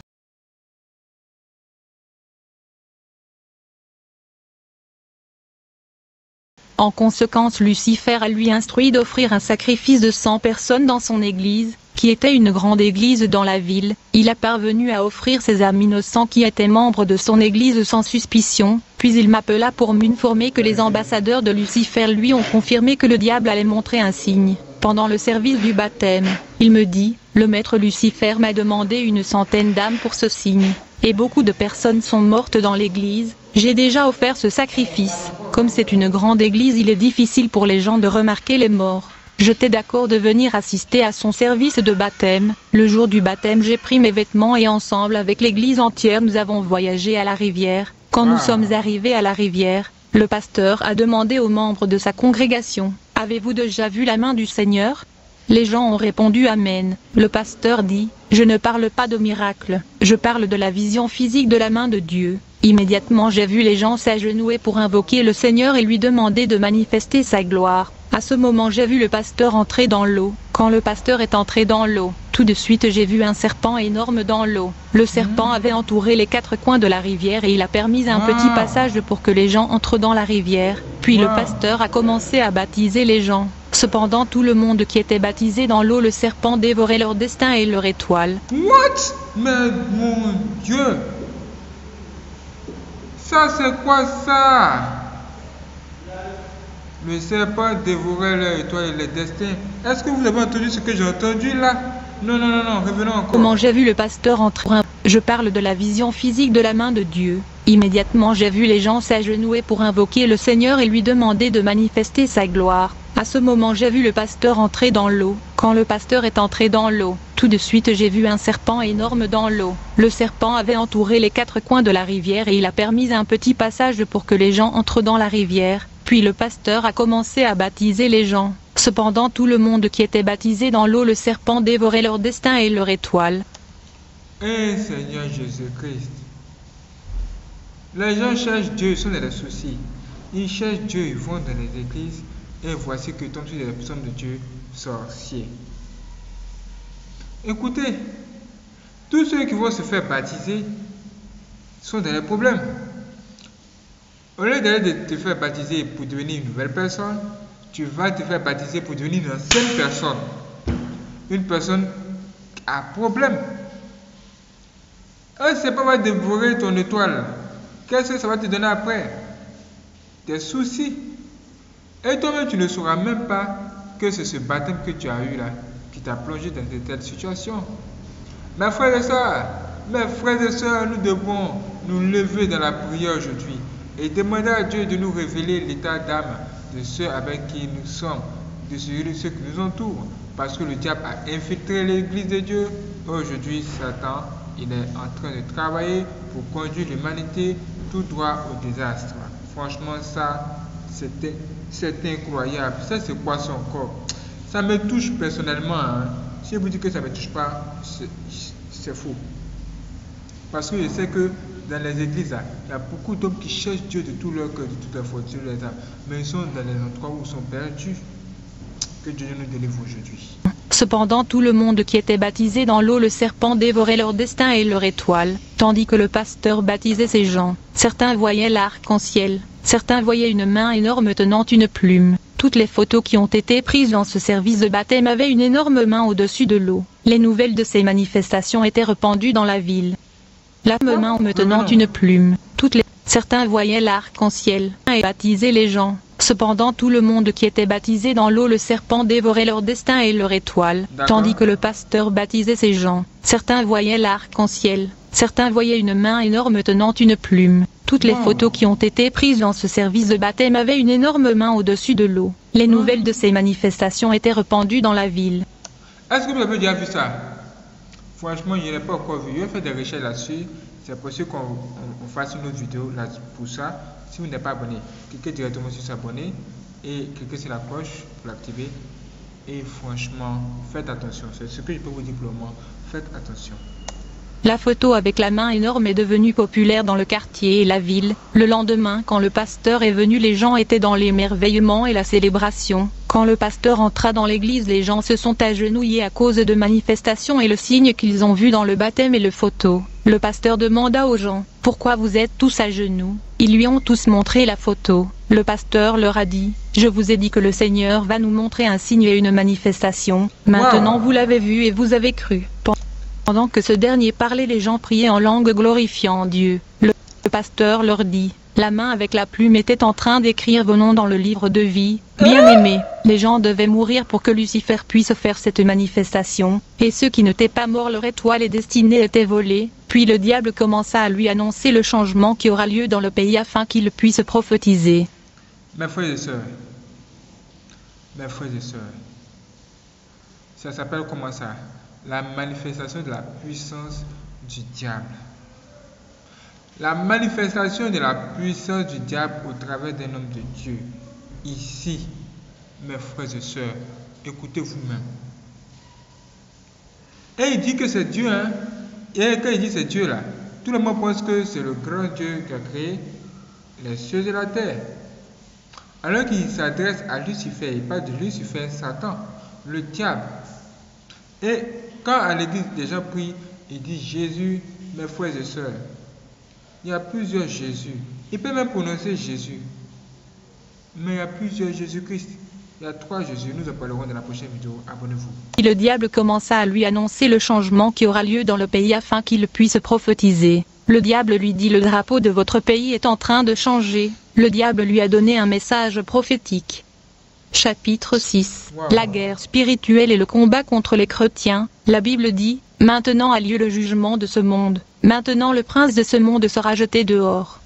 En conséquence, Lucifer a lui instruit d'offrir un sacrifice de 100 personnes dans son église, qui était une grande église dans la ville. Il a parvenu à offrir ses âmes innocents qui étaient membres de son église sans suspicion, puis il m'appela pour m'informer que les ambassadeurs de Lucifer lui ont confirmé que le diable allait montrer un signe. Pendant le service du baptême, il me dit, le maître Lucifer m'a demandé une centaine d'âmes pour ce signe, et beaucoup de personnes sont mortes dans l'église, j'ai déjà offert ce sacrifice. Comme c'est une grande église, il est difficile pour les gens de remarquer les morts. J'étais d'accord de venir assister à son service de baptême. Le jour du baptême, j'ai pris mes vêtements et ensemble avec l'église entière, nous avons voyagé à la rivière. Quand nous Ah. sommes arrivés à la rivière, le pasteur a demandé aux membres de sa congrégation, Avez-vous déjà vu la main du Seigneur? Les gens ont répondu Amen. Le pasteur dit, Je ne parle pas de miracle, je parle de la vision physique de la main de Dieu. Immédiatement j'ai vu les gens s'agenouiller pour invoquer le Seigneur et lui demander de manifester sa gloire. À ce moment j'ai vu le pasteur entrer dans l'eau. Quand le pasteur est entré dans l'eau, tout de suite j'ai vu un serpent énorme dans l'eau. Le serpent avait entouré les quatre coins de la rivière et il a permis un petit passage pour que les gens entrent dans la rivière. Puis le pasteur a commencé à baptiser les gens. Cependant tout le monde qui était baptisé dans l'eau, le serpent dévorait leur destin et leur étoile. What? Mais mon Dieu Ça c'est quoi ça? Le serpent dévorait leur étoile et les destins. Est-ce que vous avez entendu ce que j'ai entendu là? Non, non, non, non, revenons encore. Comment j'ai vu le pasteur entrer Je parle de la vision physique de la main de Dieu. Immédiatement j'ai vu les gens s'agenouiller pour invoquer le Seigneur et lui demander de manifester sa gloire. À ce moment j'ai vu le pasteur entrer dans l'eau. Quand le pasteur est entré dans l'eau, tout de suite j'ai vu un serpent énorme dans l'eau. Le serpent avait entouré les quatre coins de la rivière et il a permis un petit passage pour que les gens entrent dans la rivière. Puis le pasteur a commencé à baptiser les gens. Cependant tout le monde qui était baptisé dans l'eau, le serpent dévorait leur destin et leur étoile. Eh Seigneur Jésus-Christ. Les gens cherchent Dieu, ils sont les soucis. Ils cherchent Dieu, ils vont dans les églises et voici que tombent sur des personnes de Dieu sorciers. Écoutez, tous ceux qui vont se faire baptiser sont dans les problèmes. Au lieu d'aller te faire baptiser pour devenir une nouvelle personne, tu vas te faire baptiser pour devenir une ancienne personne. Une personne à problème. Un pas va dévorer ton étoile. Qu'est-ce que ça va te donner après? Des soucis. Et toi-même, tu ne sauras même pas que c'est ce baptême que tu as eu là qui t'a plongé dans de telles situations. Mes frères et sœurs, mes frères et sœurs, nous devons nous lever dans la prière aujourd'hui et demander à Dieu de nous révéler l'état d'âme de ceux avec qui nous sommes, de ceux qui nous entourent. Parce que le diable a infiltré l'église de Dieu. Aujourd'hui, Satan, il est en train de travailler pour conduire l'humanité tout droit au désastre. Franchement, ça, c'est incroyable. Ça, c'est quoi son corps? Ça me touche personnellement. Hein. Si je vous dis que ça ne me touche pas, c'est faux. Parce que je sais que dans les églises, il y a beaucoup d'hommes qui cherchent Dieu de tout leur cœur, de toute leur mais ils sont dans les endroits où ils sont perdus. Que Dieu nous délivre aujourd'hui. Cependant tout le monde qui était baptisé dans l'eau le serpent dévorait leur destin et leur étoile, tandis que le pasteur baptisait ses gens. Certains voyaient l'arc-en-ciel, certains voyaient une main énorme tenant une plume. Toutes les photos qui ont été prises dans ce service de baptême avaient une énorme main au-dessus de l'eau. Les nouvelles de ces manifestations étaient répandues dans la ville. La main me tenant une plume. Toutes les... Certains voyaient l'arc-en-ciel et baptisaient les gens. Cependant tout le monde qui était baptisé dans l'eau le serpent dévorait leur destin et leur étoile, tandis que le pasteur baptisait ces gens. Certains voyaient l'arc-en-ciel, certains voyaient une main énorme tenant une plume. Toutes les photos qui ont été prises dans ce service de baptême avaient une énorme main au-dessus de l'eau. Les nouvelles de ces manifestations étaient répandues dans la ville. Est-ce que vous avez déjà vu ça? Franchement, je n'ai pas encore vu. Je vais faire des recherches là-dessus. C'est possible qu'on fasse une autre vidéo là pour ça. Si vous n'êtes pas abonné, cliquez directement sur s'abonner et cliquez sur la cloche pour l'activer. Et franchement, faites attention. C'est ce que je peux vous dire pour le moment. Faites attention. La photo avec la main énorme est devenue populaire dans le quartier et la ville. Le lendemain, quand le pasteur est venu, les gens étaient dans l'émerveillement et la célébration. Quand le pasteur entra dans l'église, les gens se sont agenouillés à cause de manifestations et le signe qu'ils ont vu dans le baptême et le photo. Le pasteur demanda aux gens, pourquoi vous êtes tous à genoux? Ils lui ont tous montré la photo. Le pasteur leur a dit, je vous ai dit que le Seigneur va nous montrer un signe et une manifestation. Maintenant vous l'avez vu et vous avez cru. Pendant que ce dernier parlait, les gens priaient en langue glorifiant Dieu. Le pasteur leur dit, la main avec la plume était en train d'écrire vos noms dans le livre de vie. Bien-aimés, les gens devaient mourir pour que Lucifer puisse faire cette manifestation, et ceux qui n'étaient pas morts leur étoile et destinée était volée. Puis le diable commença à lui annoncer le changement qui aura lieu dans le pays afin qu'il puisse prophétiser. Mes frères et sœurs, mes frères et sœurs, ça s'appelle comment ça? La manifestation de la puissance du diable. La manifestation de la puissance du diable au travers d'un homme de Dieu. Ici, mes frères et sœurs, écoutez vous-même. Et il dit que c'est Dieu, hein. Et quand il dit c'est Dieu là, tout le monde pense que c'est le grand Dieu qui a créé les cieux et la terre. Alors qu'il s'adresse à Lucifer, il parle de Lucifer, Satan, le diable. Et quand à l'église les gens prient, disent Jésus, mes frères et sœurs. Il y a plusieurs Jésus. Il peut même prononcer Jésus. Mais il y a plusieurs Jésus-Christ. Il y a trois Jésus. Nous en parlerons dans la prochaine vidéo. Abonnez-vous. Le diable commença à lui annoncer le changement qui aura lieu dans le pays afin qu'il puisse prophétiser. Le diable lui dit le drapeau de votre pays est en train de changer. Le diable lui a donné un message prophétique. Chapitre 6 La guerre spirituelle et le combat contre les chrétiens. La Bible dit, Maintenant a lieu le jugement de ce monde. Maintenant le prince de ce monde sera jeté dehors.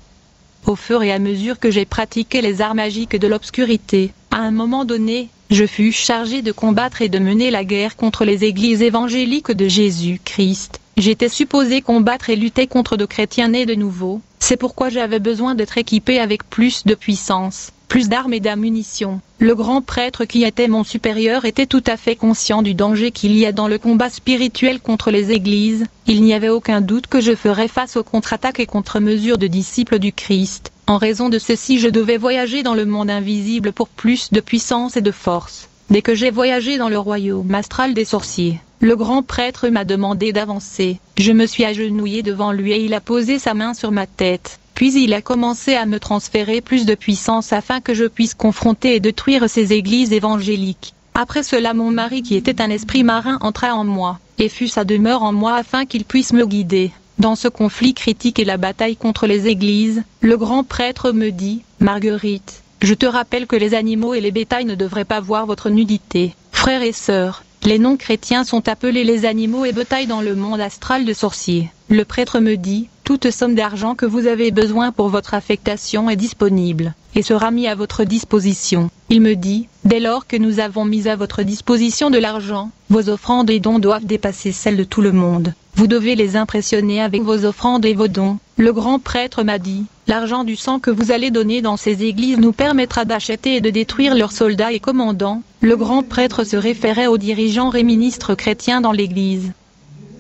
Au fur et à mesure que j'ai pratiqué les arts magiques de l'obscurité, à un moment donné, je fus chargé de combattre et de mener la guerre contre les églises évangéliques de Jésus-Christ. J'étais supposé combattre et lutter contre de chrétiens nés de nouveau. C'est pourquoi j'avais besoin d'être équipé avec plus de puissance. Plus d'armes et d'ammunition. Le grand prêtre qui était mon supérieur était tout à fait conscient du danger qu'il y a dans le combat spirituel contre les églises, il n'y avait aucun doute que je ferais face aux contre-attaques et contre-mesures de disciples du Christ. En raison de ceci je devais voyager dans le monde invisible pour plus de puissance et de force. Dès que j'ai voyagé dans le royaume astral des sorciers, le grand prêtre m'a demandé d'avancer. Je me suis agenouillé devant lui et il a posé sa main sur ma tête. Puis il a commencé à me transférer plus de puissance afin que je puisse confronter et détruire ces églises évangéliques. Après cela mon mari qui était un esprit marin entra en moi, et fut sa demeure en moi afin qu'il puisse me guider. Dans ce conflit critique et la bataille contre les églises, le grand prêtre me dit, Marguerite, je te rappelle que les animaux et les bétails ne devraient pas voir votre nudité. Frères et sœurs, les non-chrétiens sont appelés les animaux et bétails dans le monde astral de sorciers. Le prêtre me dit, toute somme d'argent que vous avez besoin pour votre affectation est disponible, et sera mis à votre disposition. Il me dit, dès lors que nous avons mis à votre disposition de l'argent, vos offrandes et dons doivent dépasser celles de tout le monde. Vous devez les impressionner avec vos offrandes et vos dons. Le grand prêtre m'a dit, l'argent du sang que vous allez donner dans ces églises nous permettra d'acheter et de détruire leurs soldats et commandants. Le grand prêtre se référait aux dirigeants et ministres chrétiens dans l'église.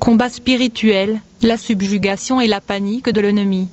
Combat spirituel, la subjugation et la panique de l'ennemi.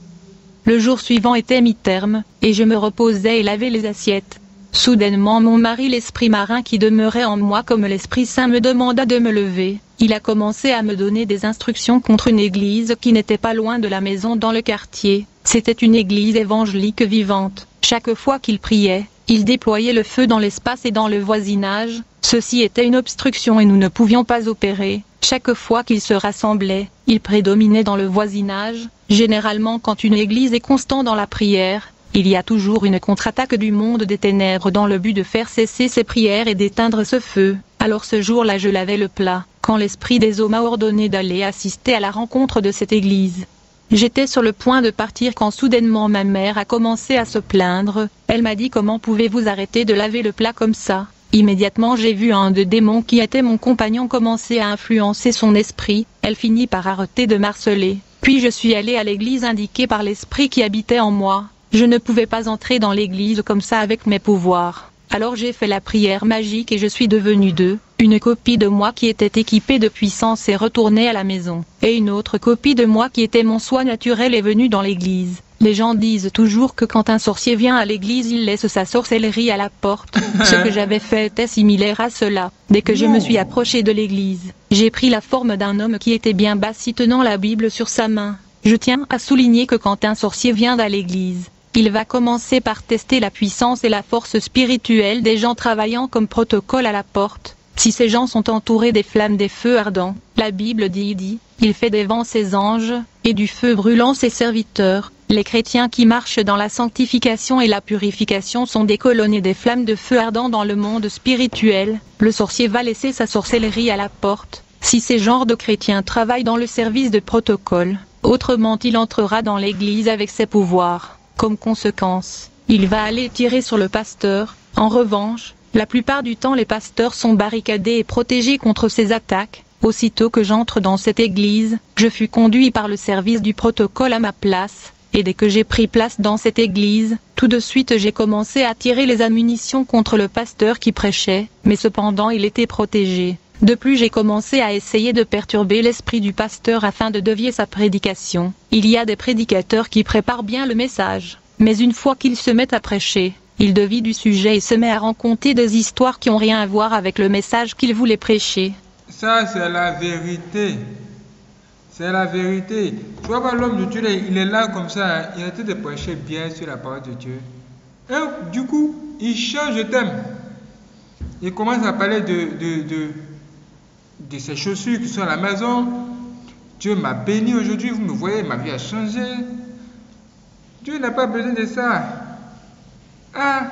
Le jour suivant était mi-terme, et je me reposais et lavais les assiettes. Soudainement mon mari l'esprit marin qui demeurait en moi comme l'Esprit Saint me demanda de me lever. Il a commencé à me donner des instructions contre une église qui n'était pas loin de la maison dans le quartier. C'était une église évangélique vivante. Chaque fois qu'il priait, il déployait le feu dans l'espace et dans le voisinage. Ceci était une obstruction et nous ne pouvions pas opérer. Chaque fois qu'il se rassemblait, il prédominait dans le voisinage. Généralement quand une église est constant dans la prière, il y a toujours une contre-attaque du monde des ténèbres dans le but de faire cesser ses prières et d'éteindre ce feu. Alors ce jour-là je lavais le plat, quand l'esprit des hommes m'a ordonné d'aller assister à la rencontre de cette église. J'étais sur le point de partir quand soudainement ma mère a commencé à se plaindre, elle m'a dit comment pouvez-vous arrêter de laver le plat comme ça? Immédiatement j'ai vu un de démons qui était mon compagnon commencer à influencer son esprit, elle finit par arrêter de marceler. Puis je suis allé à l'église indiquée par l'esprit qui habitait en moi. Je ne pouvais pas entrer dans l'église comme ça avec mes pouvoirs. Alors j'ai fait la prière magique et je suis devenu deux. Une copie de moi qui était équipée de puissance est retournée à la maison. Et une autre copie de moi qui était mon soi naturel est venue dans l'église. Les gens disent toujours que quand un sorcier vient à l'église il laisse sa sorcellerie à la porte. Ce que j'avais fait était similaire à cela. Dès que je me suis approché de l'église, j'ai pris la forme d'un homme qui était bien bassi tenant la Bible sur sa main. Je tiens à souligner que quand un sorcier vient à l'église, il va commencer par tester la puissance et la force spirituelle des gens travaillant comme protocole à la porte. Si ces gens sont entourés des flammes des feux ardents, la Bible dit, dit, il fait des vents ses anges, et du feu brûlant ses serviteurs. Les chrétiens qui marchent dans la sanctification et la purification sont des colonnes des flammes de feu ardent dans le monde spirituel. Le sorcier va laisser sa sorcellerie à la porte. Si ces genres de chrétiens travaillent dans le service de protocole, autrement il entrera dans l'église avec ses pouvoirs. Comme conséquence, il va aller tirer sur le pasteur. En revanche, la plupart du temps les pasteurs sont barricadés et protégés contre ces attaques. Aussitôt que j'entre dans cette église, je fus conduit par le service du protocole à ma place, dès que j'ai pris place dans cette église, tout de suite j'ai commencé à tirer les ammunitions contre le pasteur qui prêchait, mais cependant il était protégé. De plus j'ai commencé à essayer de perturber l'esprit du pasteur afin de dévier sa prédication. Il y a des prédicateurs qui préparent bien le message, mais une fois qu'ils se mettent à prêcher, il devient du sujet et se met à raconter des histoires qui n'ont rien à voir avec le message qu'il voulait prêcher. Ça, c'est la vérité. C'est la vérité. Tu vois l'homme de Dieu, il est là comme ça, il a été de prêcher bien sur la parole de Dieu. Et du coup, il change de thème. Il commence à parler de, de ses chaussures qui sont à la maison. Dieu m'a béni aujourd'hui, vous me voyez, ma vie a changé. Dieu n'a pas besoin de ça. Ah,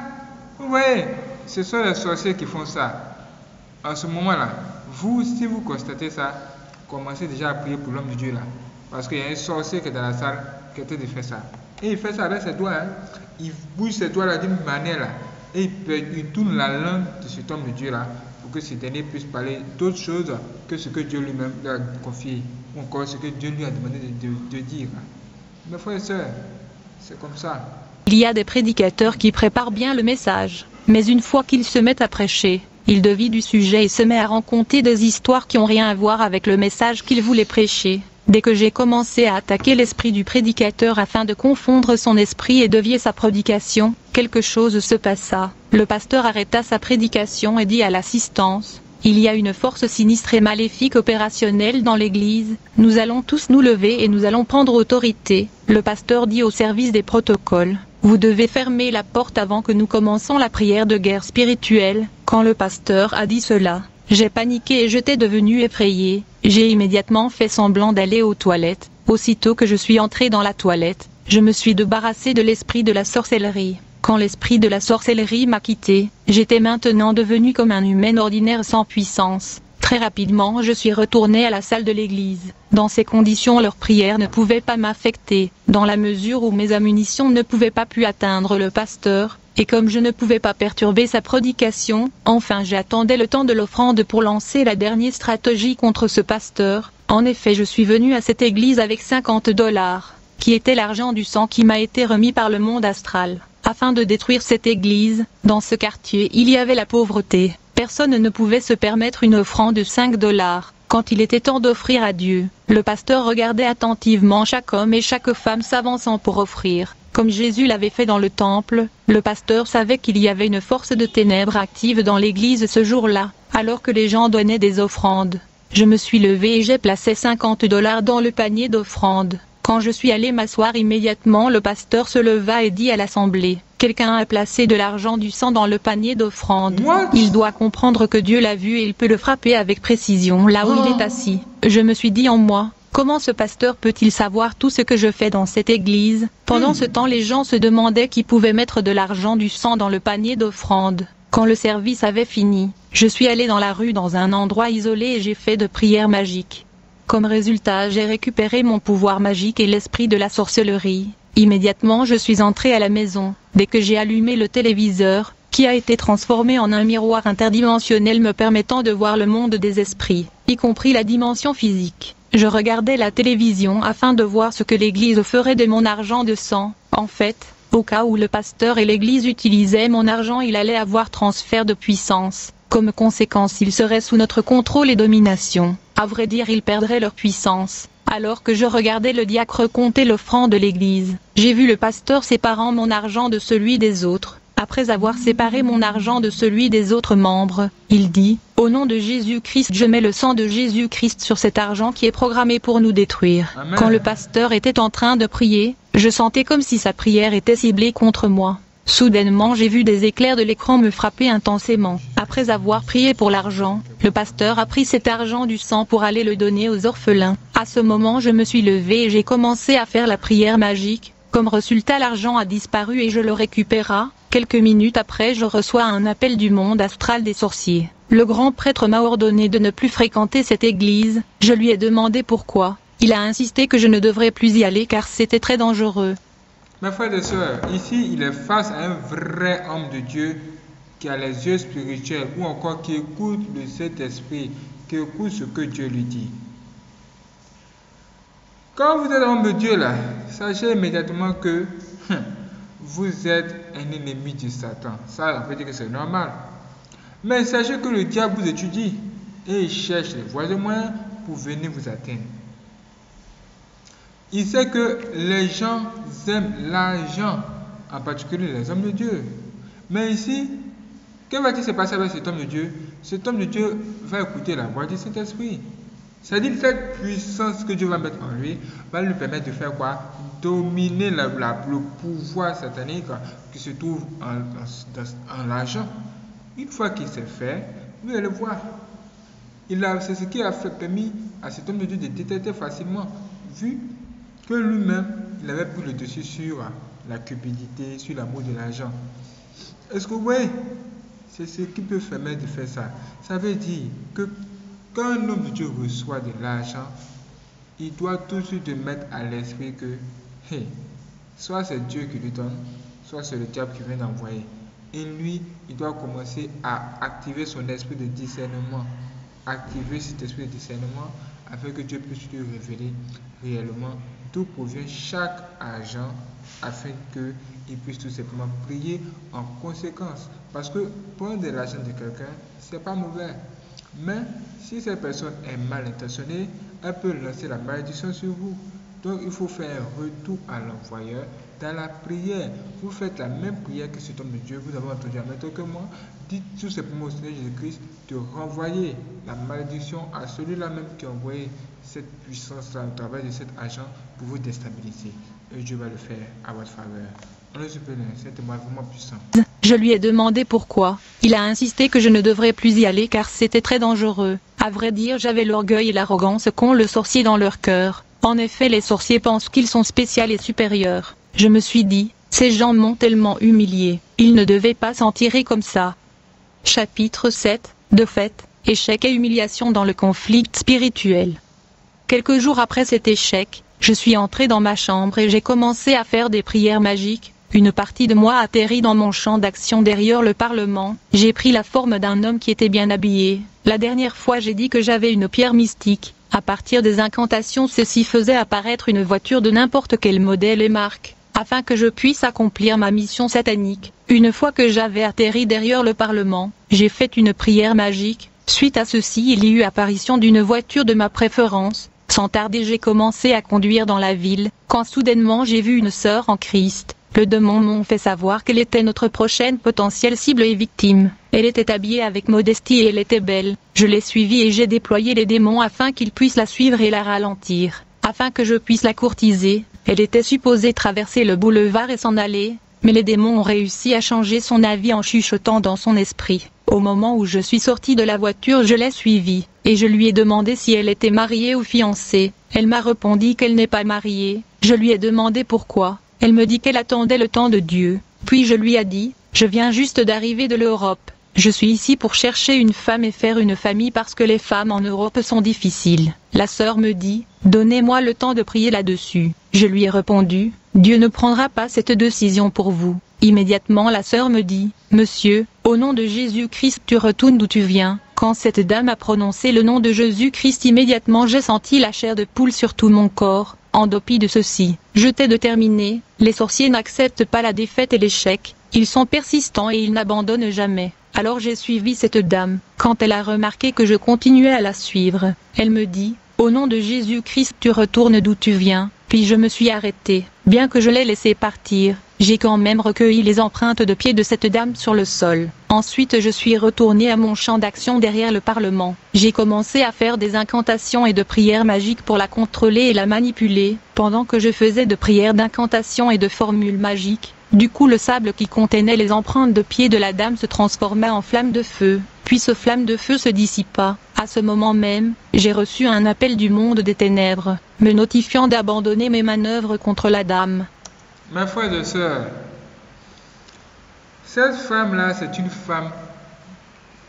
vous voyez, ce sont les sorciers qui font ça. En ce moment-là, vous, si vous constatez ça, commencez déjà à prier pour l'homme de Dieu là. Parce qu'il y a un sorcier qui est dans la salle qui est de faire ça. Et il fait ça avec ses doigts. Hein. Il bouge ses doigts là d'une manière là. Et il, tourne la langue de cet homme de Dieu là pour que ce dernier puisse parler d'autres choses que ce que Dieu lui-même lui a confié. Ou encore ce que Dieu lui a demandé de, de, de dire. Mes frères et sœurs, c'est comme ça. Il y a des prédicateurs qui préparent bien le message, mais une fois qu'ils se mettent à prêcher, il devient du sujet et se met à raconter des histoires qui ont rien à voir avec le message qu'il voulait prêcher. Dès que j'ai commencé à attaquer l'esprit du prédicateur afin de confondre son esprit et dévier sa prédication, quelque chose se passa. Le pasteur arrêta sa prédication et dit à l'assistance, il y a une force sinistre et maléfique opérationnelle dans l'Église, nous allons tous nous lever et nous allons prendre autorité. Le pasteur dit au service des protocoles, vous devez fermer la porte avant que nous commençons la prière de guerre spirituelle. Quand le pasteur a dit cela, j'ai paniqué et j'étais devenu effrayé. J'ai immédiatement fait semblant d'aller aux toilettes. Aussitôt que je suis entré dans la toilette, je me suis débarrassé de l'esprit de la sorcellerie. Quand l'esprit de la sorcellerie m'a quitté, j'étais maintenant devenu comme un humain ordinaire sans puissance. Très rapidement, je suis retourné à la salle de l'église. Dans ces conditions, leur prière ne pouvait pas m'affecter, dans la mesure où mes ammunitions ne pouvaient pas plus atteindre le pasteur, et comme je ne pouvais pas perturber sa prédication, enfin j'attendais le temps de l'offrande pour lancer la dernière stratégie contre ce pasteur. En effet, je suis venu à cette église avec 50 dollars, qui était l'argent du sang qui m'a été remis par le monde astral. Afin de détruire cette église, dans ce quartier il y avait la pauvreté. Personne ne pouvait se permettre une offrande de 5 dollars. Quand il était temps d'offrir à Dieu, le pasteur regardait attentivement chaque homme et chaque femme s'avançant pour offrir. Comme Jésus l'avait fait dans le temple, le pasteur savait qu'il y avait une force de ténèbres active dans l'église ce jour-là, alors que les gens donnaient des offrandes. Je me suis levé et j'ai placé 50 dollars dans le panier d'offrandes. Quand je suis allé m'asseoir immédiatement le pasteur se leva et dit à l'assemblée, quelqu'un a placé de l'argent du sang dans le panier d'offrandes. Il doit comprendre que Dieu l'a vu et il peut le frapper avec précision là où il est assis. Je me suis dit en moi, Comment ce pasteur peut-il savoir tout ce que je fais dans cette église? Pendant ce temps, les gens se demandaient qui pouvait mettre de l'argent du sang dans le panier d'offrande. Quand le service avait fini, je suis allé dans la rue dans un endroit isolé et j'ai fait de prières magiques. Comme résultat, j'ai récupéré mon pouvoir magique et l'esprit de la sorcellerie. Immédiatement, je suis entré à la maison. Dès que j'ai allumé le téléviseur, qui a été transformé en un miroir interdimensionnel me permettant de voir le monde des esprits, y compris la dimension physique. Je regardais la télévision afin de voir ce que l'Église ferait de mon argent de sang. En fait, au cas où le pasteur et l'Église utilisaient mon argent il allait avoir transfert de puissance. Comme conséquence il serait sous notre contrôle et domination. À vrai dire ils perdraient leur puissance. Alors que je regardais le diacre compter l'offrande de l'Église, j'ai vu le pasteur séparant mon argent de celui des autres. Après avoir séparé mon argent de celui des autres membres, il dit, Au nom de Jésus-Christ je mets le sang de Jésus-Christ sur cet argent qui est programmé pour nous détruire. Quand le pasteur était en train de prier, je sentais comme si sa prière était ciblée contre moi. Soudainement j'ai vu des éclairs de l'écran me frapper intensément. Après avoir prié pour l'argent, le pasteur a pris cet argent du sang pour aller le donner aux orphelins. À ce moment je me suis levé et j'ai commencé à faire la prière magique. Comme résultat l'argent a disparu et je le récupéra. Quelques minutes après je reçois un appel du monde astral des sorciers. Le grand prêtre m'a ordonné de ne plus fréquenter cette église, je lui ai demandé pourquoi. Il a insisté que je ne devrais plus y aller car c'était très dangereux. Mes frères et sœurs, ici il est face à un vrai homme de Dieu qui a les yeux spirituels ou encore qui écoute le Saint-Esprit, qui écoute ce que Dieu lui dit. Quand vous êtes homme de Dieu là, sachez immédiatement que hum, vous êtes un ennemi de Satan. Ça, on peut dire que c'est normal. Mais sachez que le diable vous étudie et il cherche les voies de moyens pour venir vous atteindre. Il sait que les gens aiment l'argent, en particulier les hommes de Dieu. Mais ici, que va-t-il se passer avec cet homme de Dieu? Cet homme de Dieu va écouter la voix du Saint-Esprit. C'est-à-dire cette puissance que Dieu va mettre en lui va lui permettre de faire quoi? Dominer le pouvoir satanique qui se trouve en, l'argent. Une fois qu'il s'est fait, vous allez voir. C'est ce qui a fait, permis à cet homme de Dieu de détecter facilement, vu que lui-même, il avait pris le dessus sur la cupidité, sur l'amour de l'argent. Est-ce que vous voyez? C'est ce qui peut permettre de faire ça. Ça veut dire que quand un homme de Dieu reçoit de l'argent, il doit tout de suite mettre à l'esprit que, soit c'est Dieu qui lui donne, soit c'est le diable qui vient d'envoyer. Et lui, il doit commencer à activer son esprit de discernement, activer cet esprit de discernement afin que Dieu puisse lui révéler réellement provient chaque agent afin qu'il puisse tout simplement prier en conséquence. Parce que prendre de l'argent de quelqu'un, c'est pas mauvais. Mais si cette personne est mal intentionnée, elle peut lancer la malédiction sur vous. Donc il faut faire un retour à l'envoyeur dans la prière. Vous faites la même prière que cet homme de Dieu. Vous avez entendu temps que moi. Dites tout simplement au Seigneur Jésus-Christ de renvoyer la malédiction à celui-là même qui a envoyé cette puissance-là au travers de cet agent pour vous déstabiliser. Et Dieu va le faire à votre faveur. On le supplie, vraiment puissant. Je lui ai demandé pourquoi. Il a insisté que je ne devrais plus y aller car c'était très dangereux. À vrai dire, j'avais l'orgueil et l'arrogance qu'ont le sorcier dans leur cœur. En effet, les sorciers pensent qu'ils sont spéciaux et supérieurs. Je me suis dit, ces gens m'ont tellement humilié, ils ne devaient pas s'en tirer comme ça. Chapitre 7 De fait, échec et humiliation dans le conflit spirituel. Quelques jours après cet échec, je suis entré dans ma chambre et j'ai commencé à faire des prières magiques. Une partie de moi atterrit dans mon champ d'action derrière le Parlement. J'ai pris la forme d'un homme qui était bien habillé. La dernière fois j'ai dit que j'avais une pierre mystique. À partir des incantations, ceci faisait apparaître une voiture de n'importe quel modèle et marque afin que je puisse accomplir ma mission satanique. Une fois que j'avais atterri derrière le Parlement, j'ai fait une prière magique. Suite à ceci, il y eut apparition d'une voiture de ma préférence. Sans tarder, j'ai commencé à conduire dans la ville, quand soudainement j'ai vu une sœur en Christ. Le démon m'ont fait savoir qu'elle était notre prochaine potentielle cible et victime. Elle était habillée avec modestie et elle était belle. Je l'ai suivie et j'ai déployé les démons afin qu'ils puissent la suivre et la ralentir. Afin que je puisse la courtiser, elle était supposée traverser le boulevard et s'en aller, mais les démons ont réussi à changer son avis en chuchotant dans son esprit. Au moment où je suis sortie de la voiture, je l'ai suivie, et je lui ai demandé si elle était mariée ou fiancée. Elle m'a répondu qu'elle n'est pas mariée. Je lui ai demandé pourquoi. Elle me dit qu'elle attendait le temps de Dieu. Puis je lui ai dit, je viens juste d'arriver de l'Europe. Je suis ici pour chercher une femme et faire une famille parce que les femmes en Europe sont difficiles. La sœur me dit, donnez-moi le temps de prier là-dessus. Je lui ai répondu, Dieu ne prendra pas cette décision pour vous. Immédiatement la sœur me dit, Monsieur, au nom de Jésus-Christ tu retournes d'où tu viens. Quand cette dame a prononcé le nom de Jésus-Christ immédiatement j'ai senti la chair de poule sur tout mon corps. En dépit de ceci, je t'ai déterminé, les sorciers n'acceptent pas la défaite et l'échec, ils sont persistants et ils n'abandonnent jamais. Alors j'ai suivi cette dame. Quand elle a remarqué que je continuais à la suivre, elle me dit, Au nom de Jésus-Christ tu retournes d'où tu viens. Puis je me suis arrêté. Bien que je l'ai laissé partir, j'ai quand même recueilli les empreintes de pieds de cette dame sur le sol. Ensuite je suis retourné à mon champ d'action derrière le Parlement. J'ai commencé à faire des incantations et de prières magiques pour la contrôler et la manipuler. Pendant que je faisais de prières d'incantations et de formules magiques, du coup le sable qui contenait les empreintes de pieds de la dame se transforma en flamme de feu, puis ce flamme de feu se dissipa. À ce moment même, j'ai reçu un appel du monde des ténèbres, me notifiant d'abandonner mes manœuvres contre la dame. Mes frères et sœurs, cette femme-là, c'est une femme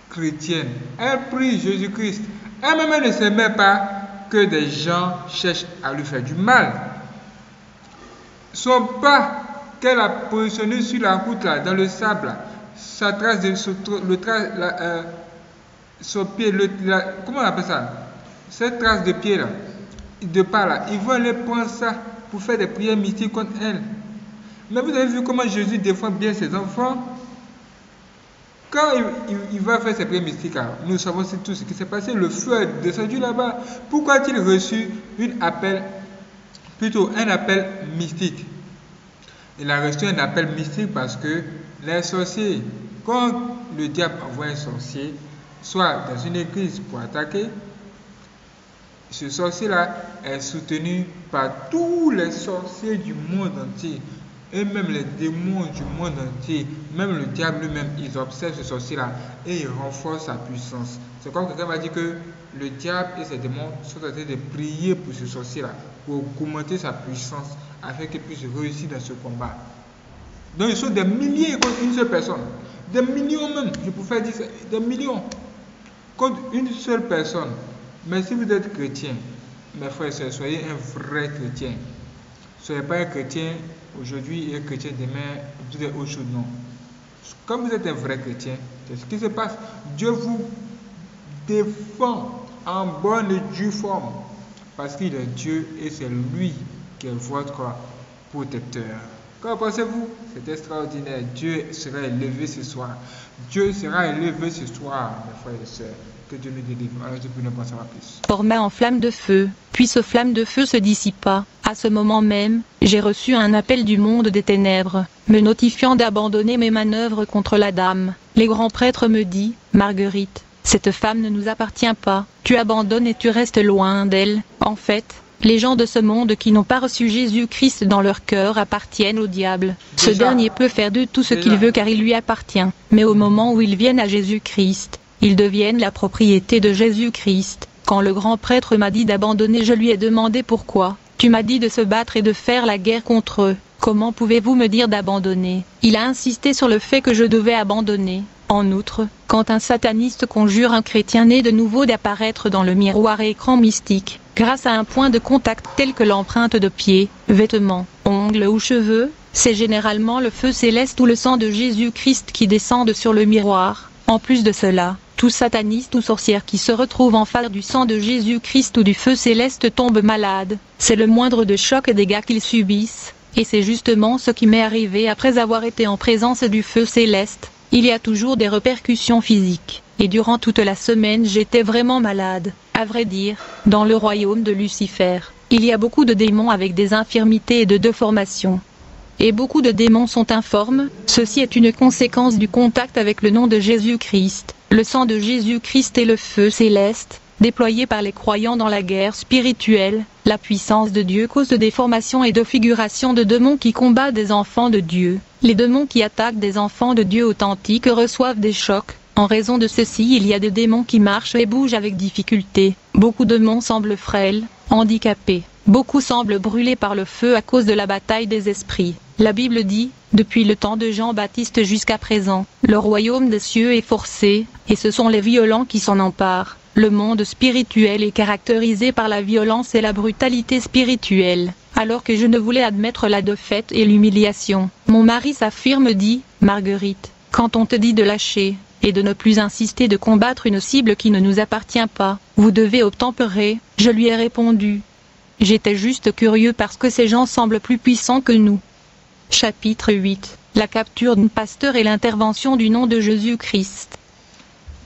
chrétienne. Elle prie Jésus-Christ. Elle-même ne sait même pas que des gens cherchent à lui faire du mal. Son pas qu'elle a positionné sur la route, là, dans le sable, sa trace de la, euh, son pied, comment on appelle ça? Cette trace de pied là, de pas là, ils vont aller prendre ça pour faire des prières mystiques contre elle. Mais vous avez vu comment Jésus défend bien ses enfants quand il, va faire ses prières mystiques, là, nous savons tout ce qui s'est passé. Le feu est descendu là-bas. Pourquoi a-t-il reçu une appel, plutôt un appel mystique? Il a reçu un appel mystique parce que les sorciers, quand le diable envoie un sorcier, soit dans une église pour attaquer, ce sorcier-là est soutenu par tous les sorciers du monde entier. Et même les démons du monde entier, même le diable lui-même, ils observent ce sorcier-là et ils renforcent sa puissance. C'est comme quelqu'un m'a dit que le diable et ses démons sont en train de prier pour ce sorcier-là, pour augmenter sa puissance afin qu'il puisse réussir dans ce combat. Donc ils sont des milliers contre une seule personne. Des millions même, je faire dire des millions contre une seule personne. Mais si vous êtes chrétien, mes frères et soyez un vrai chrétien. Soyez pas un chrétien aujourd'hui et un chrétien demain, vous êtes autre chose, non. Comme vous êtes un vrai chrétien, c'est ce qui se passe. Dieu vous défend en bonne et due forme. Parce qu'il est Dieu et c'est lui qui est votre protecteur. Qu'en pensez-vous? C'est extraordinaire. Dieu sera élevé ce soir. Dieu sera élevé ce soir, mes frères et sœurs. Que Dieu nous délivre. Alors je peux ne pas savoir plus. Forma en flamme de feu, puis ce flamme de feu se dissipa. À ce moment même, j'ai reçu un appel du monde des ténèbres, me notifiant d'abandonner mes manœuvres contre la dame. Les grands prêtres me dit, Marguerite, cette femme ne nous appartient pas, tu abandonnes et tu restes loin d'elle. En fait, les gens de ce monde qui n'ont pas reçu Jésus-Christ dans leur cœur appartiennent au diable. Ce dernier peut faire de tout ce qu'il veut car il lui appartient. Mais au moment où ils viennent à Jésus-Christ, ils deviennent la propriété de Jésus-Christ. Quand le grand prêtre m'a dit d'abandonner, je lui ai demandé pourquoi. Tu m'as dit de se battre et de faire la guerre contre eux. Comment pouvez-vous me dire d'abandonner? Il a insisté sur le fait que je devais abandonner. En outre, quand un sataniste conjure un chrétien né de nouveau d'apparaître dans le miroir écran mystique, grâce à un point de contact tel que l'empreinte de pied, vêtements, ongles ou cheveux, c'est généralement le feu céleste ou le sang de Jésus-Christ qui descendent sur le miroir. En plus de cela, tout sataniste ou sorcière qui se retrouve en face du sang de Jésus-Christ ou du feu céleste tombe malade. C'est le moindre de choc et dégâts qu'ils subissent. Et c'est justement ce qui m'est arrivé après avoir été en présence du feu céleste. Il y a toujours des répercussions physiques. Et durant toute la semaine j'étais vraiment malade. À vrai dire, dans le royaume de Lucifer, il y a beaucoup de démons avec des infirmités et de déformations. Et beaucoup de démons sont informes, ceci est une conséquence du contact avec le nom de Jésus-Christ, le sang de Jésus-Christ et le feu céleste, déployés par les croyants dans la guerre spirituelle, la puissance de Dieu cause de déformations et de figurations de démons qui combattent des enfants de Dieu. Les démons qui attaquent des enfants de Dieu authentiques reçoivent des chocs. En raison de ceci, il y a des démons qui marchent et bougent avec difficulté. Beaucoup de démons semblent frêles, handicapés. Beaucoup semblent brûlés par le feu à cause de la bataille des esprits. La Bible dit, depuis le temps de Jean-Baptiste jusqu'à présent, le royaume des cieux est forcé, et ce sont les violents qui s'en emparent. Le monde spirituel est caractérisé par la violence et la brutalité spirituelle. Alors que je ne voulais admettre la défaite et l'humiliation, mon mari s'affirme dit, Marguerite, quand on te dit de lâcher, et de ne plus insister de combattre une cible qui ne nous appartient pas, vous devez obtempérer, je lui ai répondu. J'étais juste curieux parce que ces gens semblent plus puissants que nous. Chapitre 8 La capture d'un pasteur et l'intervention du nom de Jésus-Christ.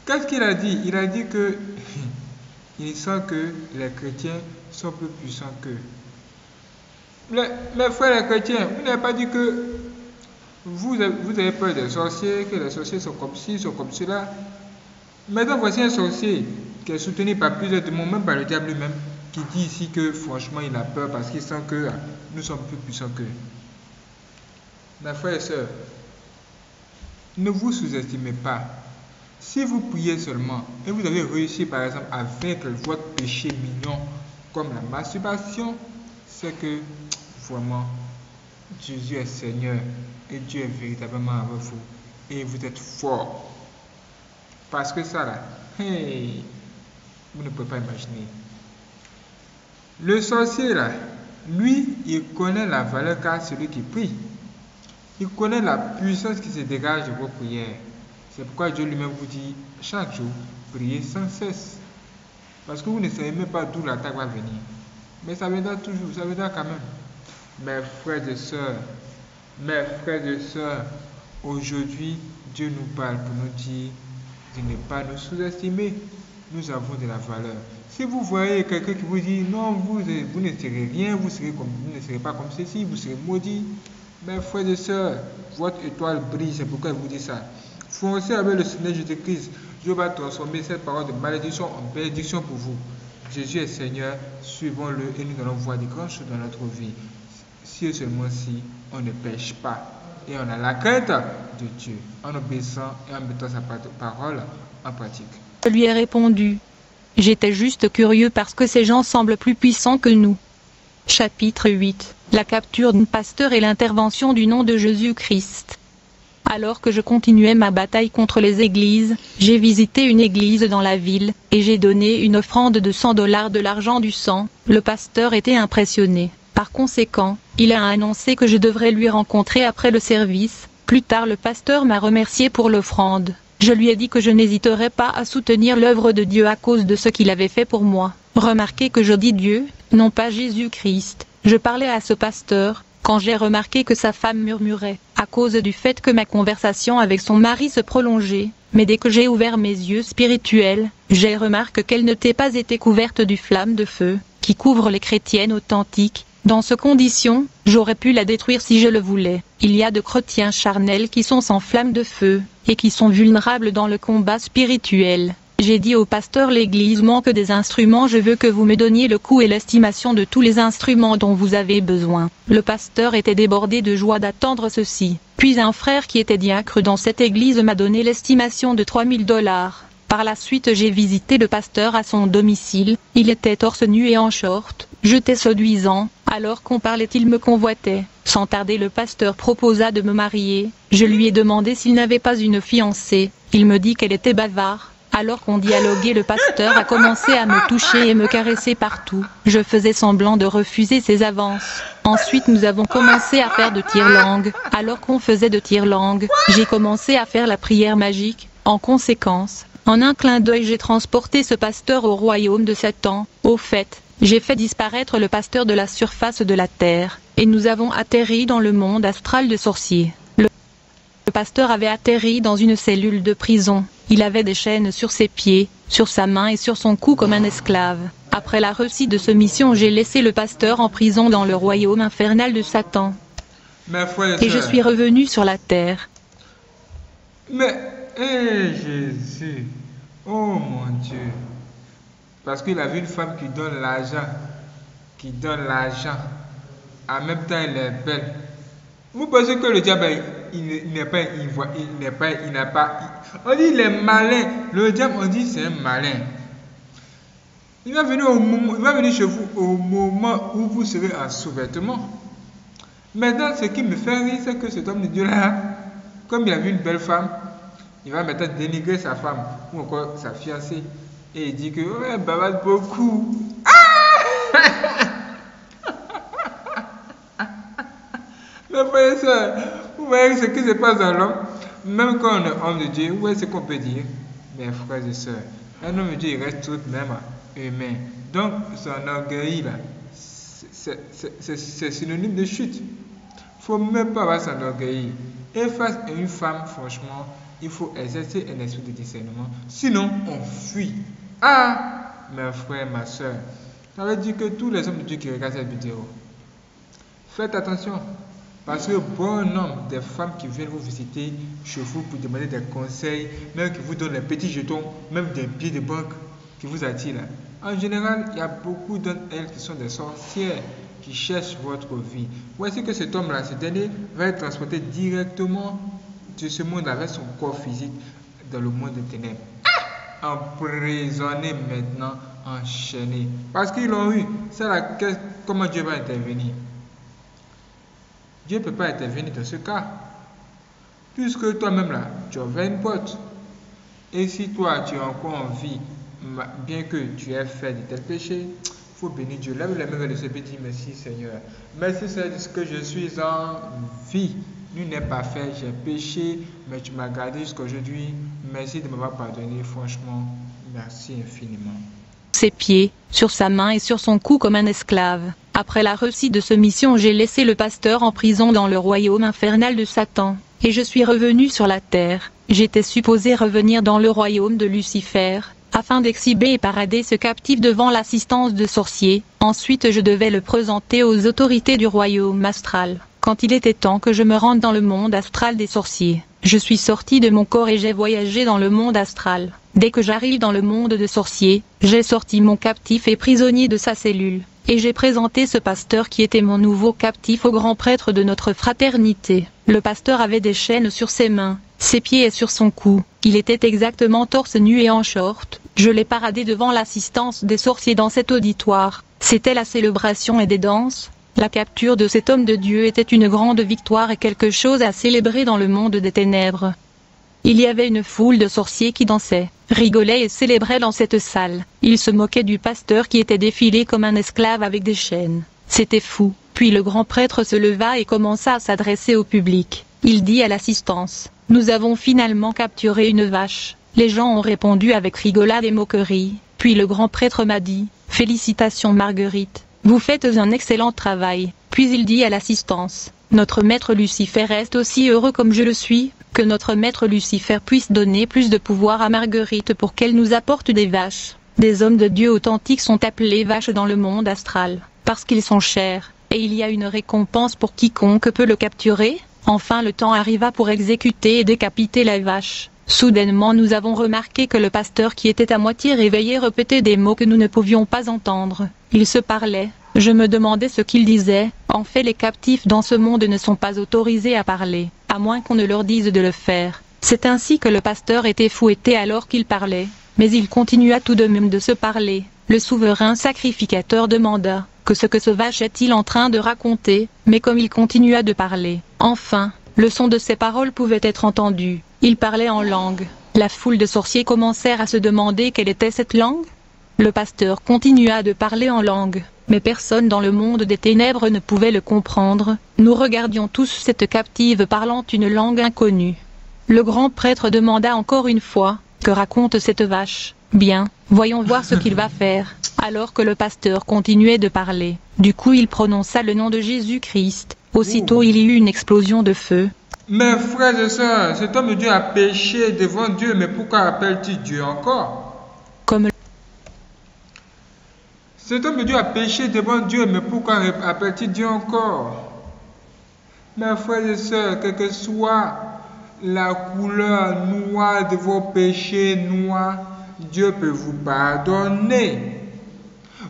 Qu'est-ce qu'il a dit? Il a dit que il sent que les chrétiens sont plus puissants qu'eux. Les, mes frères les chrétiens, vous n'avez pas dit que vous avez, vous avez peur des sorciers, que les sorciers sont comme ci, sont comme cela. Maintenant, voici un sorcier qui est soutenu par plusieurs démons, même par le diable lui-même, qui dit ici que franchement il a peur parce qu'il sent que nous sommes plus puissants qu'eux. Mes frères et sœurs, ne vous sous-estimez pas. Si vous priez seulement et vous avez réussi par exemple à vaincre votre péché mignon comme la masturbation, c'est que vraiment Jésus est Seigneur et Dieu est véritablement avec vous et vous êtes fort. Parce que ça là, vous ne pouvez pas imaginer. Le sorcier là, lui, il connaît la valeur qu'a celui qui prie. Il connaît la puissance qui se dégage de vos prières. C'est pourquoi Dieu lui-même vous dit chaque jour, priez sans cesse. Parce que vous ne savez même pas d'où l'attaque va venir. Mais ça viendra toujours, ça viendra quand même. Mes frères et sœurs, mes frères et sœurs, aujourd'hui, Dieu nous parle pour nous dire de ne pas nous sous-estimer. Nous avons de la valeur. Si vous voyez quelqu'un qui vous dit non, vous, ne serez rien, vous, serez comme, vous ne serez pas comme ceci, vous serez maudit. Mes frères et sœurs, votre étoile brille, c'est pourquoi je vous dis ça. Foncez avec le Seigneur Jésus-Christ. Dieu va transformer cette parole de malédiction en bénédiction pour vous. Jésus est Seigneur, suivons-le et nous allons voir des grandes choses dans notre vie. Si et seulement si on ne pêche pas et on a la crainte de Dieu en obéissant et en mettant sa parole en pratique. Je lui ai répondu. J'étais juste curieux parce que ces gens semblent plus puissants que nous. Chapitre 8 La capture d'un pasteur et l'intervention du nom de Jésus-Christ. Alors que je continuais ma bataille contre les églises, j'ai visité une église dans la ville, et j'ai donné une offrande de 100 dollars de l'argent du sang. Le pasteur était impressionné. Par conséquent, il a annoncé que je devrais lui rencontrer après le service. Plus tard le pasteur m'a remercié pour l'offrande. Je lui ai dit que je n'hésiterais pas à soutenir l'œuvre de Dieu à cause de ce qu'il avait fait pour moi. Remarquez que je dis Dieu, non pas Jésus-Christ. Je parlais à ce pasteur, quand j'ai remarqué que sa femme murmurait, à cause du fait que ma conversation avec son mari se prolongeait, mais dès que j'ai ouvert mes yeux spirituels, j'ai remarqué qu'elle ne t'ait pas été couverte du flamme de feu, qui couvre les chrétiennes authentiques. Dans ce condition, j'aurais pu la détruire si je le voulais. Il y a de chrétiens charnels qui sont sans flamme de feu, et qui sont vulnérables dans le combat spirituel. J'ai dit au pasteur l'église manque des instruments je veux que vous me donniez le coût et l'estimation de tous les instruments dont vous avez besoin. Le pasteur était débordé de joie d'attendre ceci. Puis un frère qui était diacre dans cette église m'a donné l'estimation de 3000 dollars. Par la suite j'ai visité le pasteur à son domicile, il était torse nu et en short, jeté séduisant, alors qu'on parlait il me convoitait. Sans tarder le pasteur proposa de me marier, je lui ai demandé s'il n'avait pas une fiancée, il me dit qu'elle était bavard, alors qu'on dialoguait le pasteur a commencé à me toucher et me caresser partout. Je faisais semblant de refuser ses avances. Ensuite nous avons commencé à faire de tire-langue. Alors qu'on faisait de tire-langue, j'ai commencé à faire la prière magique. En conséquence, en un clin d'œil j'ai transporté ce pasteur au royaume de Satan. Au fait, j'ai fait disparaître le pasteur de la surface de la terre, et nous avons atterri dans le monde astral de sorciers. Le pasteur avait atterri dans une cellule de prison. Il avait des chaînes sur ses pieds, sur sa main et sur son cou comme un esclave. Après la réussite de ce mission, j'ai laissé le pasteur en prison dans le royaume infernal de Satan. Mes frères Et je suis revenu sur la terre. Mais, hé Jésus, oh mon Dieu. Parce qu'il a vu une femme qui donne l'argent, qui donne l'argent. En même temps, elle est belle. Vous pensez que le diable, il n'est- pas, il n'a pas. On dit il est malin. Le diable, on dit c'est un malin. Il va venir il va venir chez vous au moment où vous serez en sous-vêtements. Maintenant, ce qui me fait rire, c'est que cet homme de Dieu-là, comme il a vu une belle femme, il va maintenant dénigrer sa femme ou encore sa fiancée. Et il dit que, ouais, elle bavarde beaucoup. Mes frères et sœurs, vous voyez ce qui se passe dans l'homme. Même quand on est homme de Dieu, vous voyez ce qu'on peut dire. Mes frères et sœurs, un homme de Dieu, il reste tout de même humain. Donc, son orgueil, c'est synonyme de chute. Il ne faut même pas avoir son orgueil. Et face à une femme, franchement, il faut exercer un esprit de discernement. Sinon, on fuit. Ah, mes frères, ma soeur, ça veut dire que tous les hommes de Dieu qui regardent cette vidéo, faites attention. Parce que bon nombre des femmes qui viennent vous visiter chez vous pour demander des conseils, même qui vous donnent les petits jetons, même des billets de banque qui vous attirent. là. En général, il y a beaucoup d'entre elles qui sont des sorcières qui cherchent votre vie. Voici que cet homme-là, ce dernier, va être transporté directement de ce monde avec son corps physique dans le monde des ténèbres. Emprisonné maintenant, enchaîné. Parce qu'ils l'ont eu. C'est question, comment Dieu va intervenir? Dieu ne peut pas intervenir dans ce cas. Puisque toi-même là, tu as une porte. Et si toi, tu es encore en vie, bien que tu aies fait de tels péchés, il faut bénir Dieu. Lève les mains vers le et dis merci Seigneur. Merci Seigneur que je suis en vie. Nul n'est pas fait, j'ai péché, mais tu m'as gardé jusqu'à aujourd'hui. Merci de m'avoir pardonné, franchement. Merci infiniment. ses pieds, sur sa main et sur son cou comme un esclave. Après la réussite de ce mission, j'ai laissé le pasteur en prison dans le royaume infernal de Satan, et je suis revenu sur la terre. J'étais supposé revenir dans le royaume de Lucifer, afin d'exhiber et parader ce captif devant l'assistance de sorciers. Ensuite, je devais le présenter aux autorités du royaume astral. Quand il était temps que je me rende dans le monde astral des sorciers, je suis sorti de mon corps et j'ai voyagé dans le monde astral. Dès que j'arrive dans le monde de sorciers, j'ai sorti mon captif et prisonnier de sa cellule, et j'ai présenté ce pasteur qui était mon nouveau captif au grand prêtre de notre fraternité. Le pasteur avait des chaînes sur ses mains, ses pieds et sur son cou. Il était exactement torse nu et en short. Je l'ai paradé devant l'assistance des sorciers dans cet auditoire. C'était la célébration et des danses. La capture de cet homme de Dieu était une grande victoire et quelque chose à célébrer dans le monde des ténèbres. Il y avait une foule de sorciers qui dansaient, rigolaient et célébraient dans cette salle. Ils se moquaient du pasteur qui était défilé comme un esclave avec des chaînes. C'était fou. Puis le grand prêtre se leva et commença à s'adresser au public. Il dit à l'assistance, Nous avons finalement capturé une vache. Les gens ont répondu avec rigolade et moquerie. Puis le grand prêtre m'a dit, Félicitations Marguerite. Vous faites un excellent travail. Puis il dit à l'assistance, Notre maître Lucifer reste aussi heureux comme je le suis, que notre maître Lucifer puisse donner plus de pouvoir à Marguerite pour qu'elle nous apporte des vaches. Des hommes de Dieu authentiques sont appelés vaches dans le monde astral, parce qu'ils sont chers, et il y a une récompense pour quiconque peut le capturer. Enfin le temps arriva pour exécuter et décapiter la vache. Soudainement nous avons remarqué que le pasteur qui était à moitié réveillé répétait des mots que nous ne pouvions pas entendre. Il se parlait, je me demandais ce qu'il disait, en fait les captifs dans ce monde ne sont pas autorisés à parler, à moins qu'on ne leur dise de le faire. C'est ainsi que le pasteur était fouetté alors qu'il parlait, mais il continua tout de même de se parler. Le souverain sacrificateur demanda, que ce que ce vache est-il en train de raconter, mais comme il continua de parler, enfin, le son de ses paroles pouvait être entendu. Il parlait en langue. La foule de sorciers commencèrent à se demander quelle était cette langue. Le pasteur continua de parler en langue, mais personne dans le monde des ténèbres ne pouvait le comprendre. Nous regardions tous cette captive parlant une langue inconnue. Le grand prêtre demanda encore une fois, que raconte cette vache? Bien, voyons voir ce qu'il va faire. Alors que le pasteur continuait de parler, du coup il prononça le nom de Jésus-Christ. Aussitôt il y eut une explosion de feu. Mes frères et sœurs, cet homme de Dieu a péché devant Dieu, mais pourquoi appelle-t-il Dieu encore Comme Cet homme de Dieu a péché devant Dieu, mais pourquoi appelle-t-il Dieu encore? Mes frères et sœurs, quelle que soit la couleur noire de vos péchés noirs, Dieu peut vous pardonner.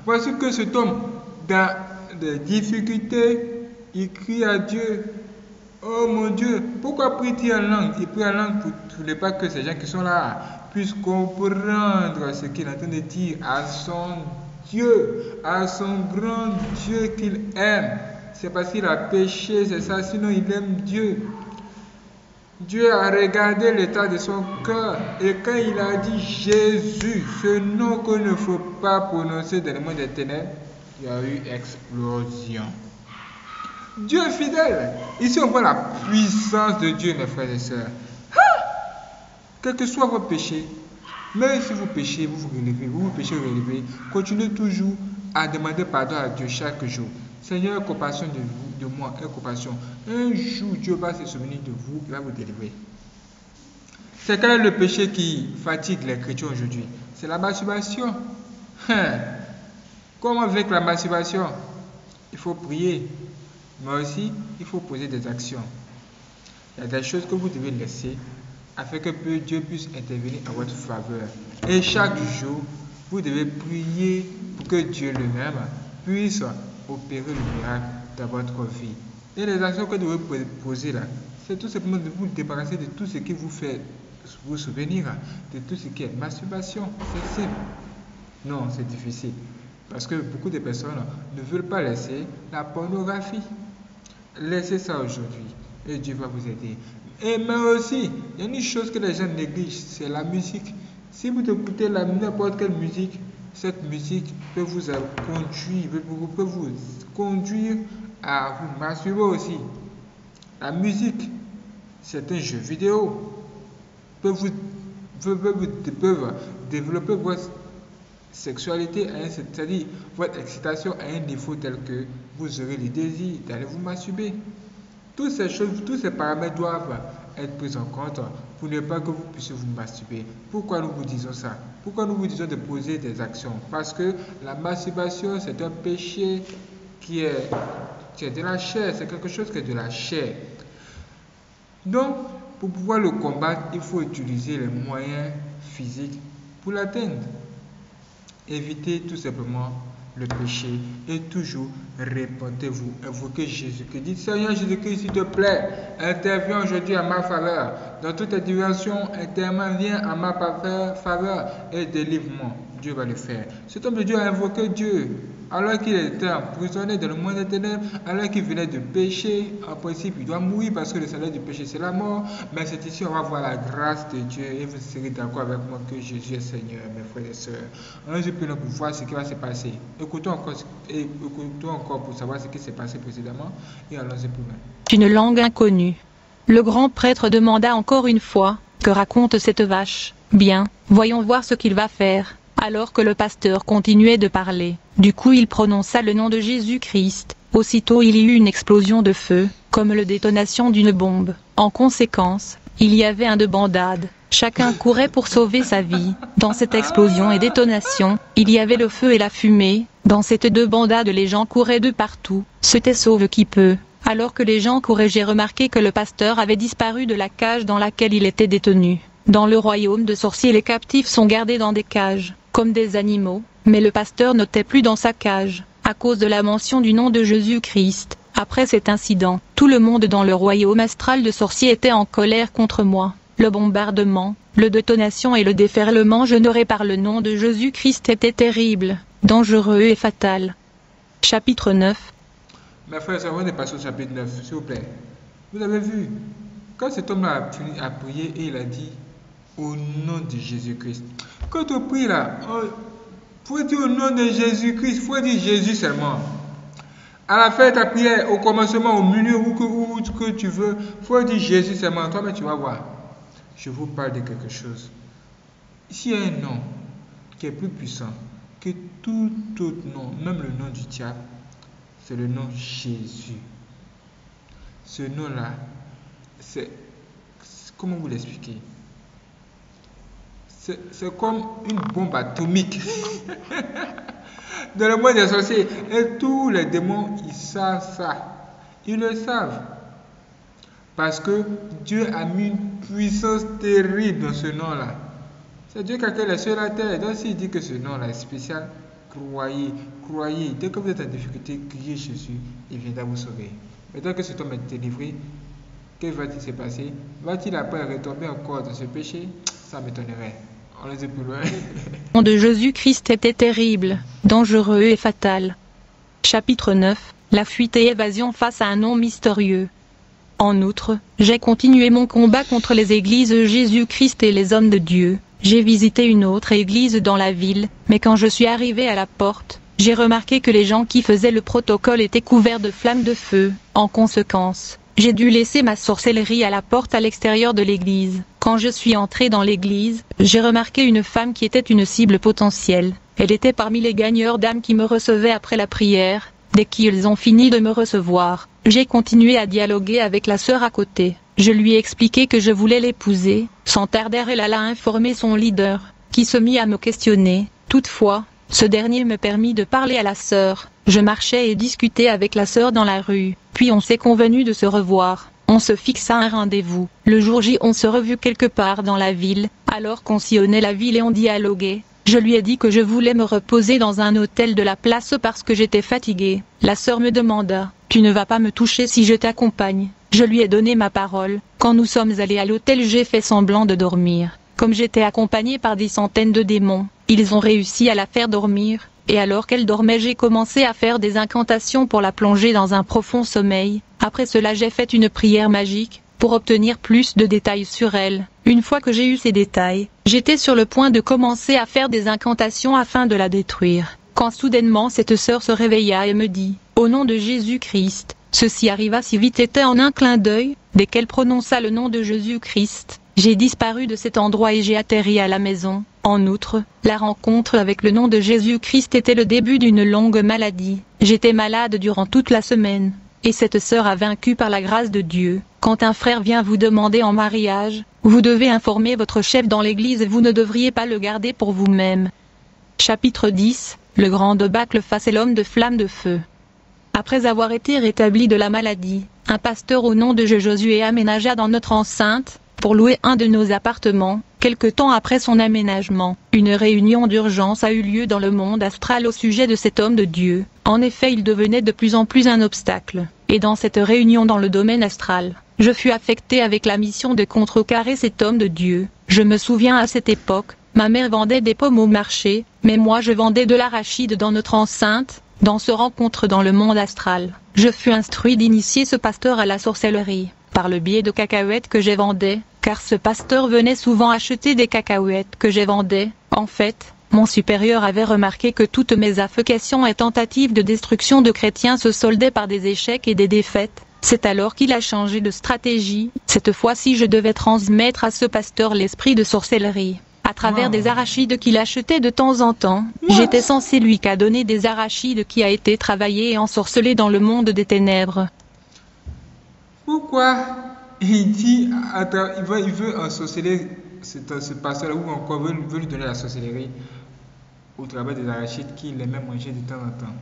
Voici que cet homme, dans des difficultés, il crie à Dieu. Oh mon Dieu, pourquoi prie-t-il en langue? Il prie en langue pour tous les pas que ces gens qui sont là puissent comprendre ce qu'il est en train de dire à son Dieu, à son grand Dieu qu'il aime. C'est parce qu'il a péché, c'est ça, sinon il aime Dieu. Dieu a regardé l'état de son cœur et quand il a dit Jésus, ce nom qu'il ne faut pas prononcer dans le monde des ténèbres, il y a eu explosion. Dieu est fidèle. Ici, on voit la puissance de Dieu, mes frères et sœurs. Quel que soit votre péché, même si vous péchez, vous vous relevez, vous vous péchez, vous relevez, continuez toujours à demander pardon à Dieu chaque jour. Seigneur, compassion de vous, de moi, compassion. Un jour, Dieu va se souvenir de vous, il va vous délivrer. C'est quel est le péché qui fatigue les chrétiens aujourd'hui? C'est la masturbation. Hein? Comment avec la masturbation? Il faut prier, mais aussi il faut poser des actions. Il y a des choses que vous devez laisser afin que Dieu puisse intervenir à votre faveur. Et chaque jour, vous devez prier pour que Dieu lui-même puisse opérer le miracle dans votre vie. Et les actions que vous devez poser là, c'est tout simplement de vous débarrasser de tout ce qui vous fait vous souvenir de tout ce qui est masturbation. C'est simple. Non, c'est difficile. Parce que beaucoup de personnes ne veulent pas laisser la pornographie. Laissez ça aujourd'hui et Dieu va vous aider. Et mais aussi, il y a une chose que les gens négligent, c'est la musique. Si vous écoutez n'importe quelle musique, cette musique peut vous conduire, peut vous conduire à vous masturber aussi. La musique, c'est un jeu vidéo, peut vous, peut, peut, développer votre sexualité, c'est-à-dire votre excitation à un niveau tel que vous aurez le désir d'aller vous masturber. Toutes ces choses, tous ces paramètres doivent être pris en compte pour ne pas que vous puissiez vous masturber. Pourquoi nous vous disons ça? Pourquoi nous vous disons de poser des actions? Parce que la masturbation, c'est un péché qui est, qui est de la chair, c'est quelque chose qui est de la chair. Donc, pour pouvoir le combattre, il faut utiliser les moyens physiques pour l'atteindre. Évitez tout simplement le péché et toujours répondez-vous, invoquez Jésus-Christ. Seigneur Jésus-Christ, s'il te plaît, interviens aujourd'hui à ma faveur. Dans toute dimensions, interviens à ma faveur et délivre-moi. Dieu va le faire. Cet homme de Dieu a invoqué Dieu alors qu'il était emprisonné dans le monde des ténèbres, alors qu'il venait de pécher. En principe, il doit mourir parce que le salaire du péché, c'est la mort. Mais c'est ici, on va voir la grâce de Dieu et vous serez d'accord avec moi que Jésus est Seigneur, mes frères et sœurs. Un jour, pour voir ce qui va se passer. Écoutons encore, écoutons encore pour savoir ce qui s'est passé précédemment et allons-y plus loin. Une langue inconnue. Le grand prêtre demanda encore une fois, que raconte cette vache Bien, voyons voir ce qu'il va faire. Alors que le pasteur continuait de parler. Du coup il prononça le nom de Jésus-Christ. Aussitôt il y eut une explosion de feu, comme le détonation d'une bombe. En conséquence, il y avait un de bandade. Chacun courait pour sauver sa vie. Dans cette explosion et détonation, il y avait le feu et la fumée. Dans cette deux bandades les gens couraient de partout. C'était sauve qui peut. Alors que les gens couraient j'ai remarqué que le pasteur avait disparu de la cage dans laquelle il était détenu. Dans le royaume de sorciers les captifs sont gardés dans des cages, comme des animaux, mais le pasteur n'était plus dans sa cage, à cause de la mention du nom de Jésus-Christ. Après cet incident, tout le monde dans le royaume astral de sorciers était en colère contre moi. Le bombardement, le détonation et le déferlement généré par le nom de Jésus-Christ étaient terribles, dangereux et fatal. Chapitre 9 Mes frères, avant de passer au chapitre 9, s'il vous plaît. Vous avez vu, quand cet homme-là a prier et il a dit au nom de Jésus-Christ. Quand tu pries là, il faut dire au nom de Jésus-Christ, il faut dire Jésus seulement? À la fin de ta prière, au commencement, au milieu, où que, que tu veux, il faut dire Jésus seulement? Toi, mais tu vas voir. Je vous parle de quelque chose. Ici, il y a un nom qui est plus puissant que tout autre nom, même le nom du diable, c'est le nom Jésus. Ce nom-là, c'est... Comment vous l'expliquer? C'est comme une bombe atomique. Dans le monde des sorciers, et tous les démons, ils savent ça. Ils le savent. Parce que Dieu a mis une puissance terrible dans ce nom-là. C'est Dieu qui a créé les cieux et la terre. Donc s'il dit que ce nom-là est spécial, croyez, croyez. Dès que vous êtes en difficulté, criez Jésus, il viendra vous sauver. Maintenant que cet homme est délivré, qu'est-ce va-t-il se passer? Va-t-il après retomber encore dans ce péché? Ça m'étonnerait. Le nom de Jésus-Christ était terrible, dangereux et fatal. Chapitre 9 La fuite et évasion face à un nom mystérieux. En outre, j'ai continué mon combat contre les églises Jésus-Christ et les hommes de Dieu. J'ai visité une autre église dans la ville, mais quand je suis arrivé à la porte, j'ai remarqué que les gens qui faisaient le protocole étaient couverts de flammes de feu. En conséquence, j'ai dû laisser ma sorcellerie à la porte à l'extérieur de l'église. Quand je suis entré dans l'église, j'ai remarqué une femme qui était une cible potentielle. Elle était parmi les gagneurs d'âmes qui me recevaient après la prière. Dès qu'ils ont fini de me recevoir, j'ai continué à dialoguer avec la sœur à côté. Je lui ai expliqué que je voulais l'épouser. Sans tarder, elle alla informer son leader, qui se mit à me questionner. Toutefois, ce dernier me permit de parler à la sœur. Je marchais et discutais avec la sœur dans la rue. Puis on s'est convenu de se revoir. On se fixa un rendez-vous. Le jour J, on se revut quelque part dans la ville, alors qu'on sillonnait la ville et on dialoguait. Je lui ai dit que je voulais me reposer dans un hôtel de la place parce que j'étais fatiguée. La sœur me demanda, Tu ne vas pas me toucher si je t'accompagne? Je lui ai donné ma parole. Quand nous sommes allés à l'hôtel, j'ai fait semblant de dormir. Comme j'étais accompagnée par des centaines de démons, ils ont réussi à la faire dormir, et alors qu'elle dormait j'ai commencé à faire des incantations pour la plonger dans un profond sommeil. Après cela j'ai fait une prière magique, pour obtenir plus de détails sur elle. Une fois que j'ai eu ces détails, j'étais sur le point de commencer à faire des incantations afin de la détruire. Quand soudainement cette sœur se réveilla et me dit, au nom de Jésus-Christ, ceci arriva si vite était en un clin d'œil, dès qu'elle prononça le nom de Jésus-Christ, j'ai disparu de cet endroit et j'ai atterri à la maison. En outre, la rencontre avec le nom de Jésus-Christ était le début d'une longue maladie. J'étais malade durant toute la semaine. Et cette sœur a vaincu par la grâce de Dieu. Quand un frère vient vous demander en mariage, vous devez informer votre chef dans l'église et vous ne devriez pas le garder pour vous-même. Chapitre 10 Le grand débâcle face à l'homme de flamme de feu. Après avoir été rétabli de la maladie, un pasteur au nom de Josué aménagea dans notre enceinte, pour louer un de nos appartements. Quelque temps après son aménagement, une réunion d'urgence a eu lieu dans le monde astral au sujet de cet homme de Dieu. En effet, il devenait de plus en plus un obstacle. Et dans cette réunion dans le domaine astral, je fus affecté avec la mission de contrecarrer cet homme de Dieu. Je me souviens à cette époque, ma mère vendait des pommes au marché, mais moi je vendais de l'arachide dans notre enceinte, dans ce rencontre dans le monde astral. Je fus instruit d'initier ce pasteur à la sorcellerie par le biais de cacahuètes que j'ai vendais, car ce pasteur venait souvent acheter des cacahuètes que j'ai vendais. En fait, mon supérieur avait remarqué que toutes mes affectations et tentatives de destruction de chrétiens se soldaient par des échecs et des défaites. C'est alors qu'il a changé de stratégie. Cette fois-ci je devais transmettre à ce pasteur l'esprit de sorcellerie. À travers Wow. des arachides qu'il achetait de temps en temps, j'étais censé lui donner des arachides qui a été travaillé et ensorcelé dans le monde des ténèbres. Pourquoi il veut, il veut ensorceler cet- ce pasteur ou encore veut, veut lui donner la sorcellerie au travers des arachides qu'il aimait manger de temps en temps?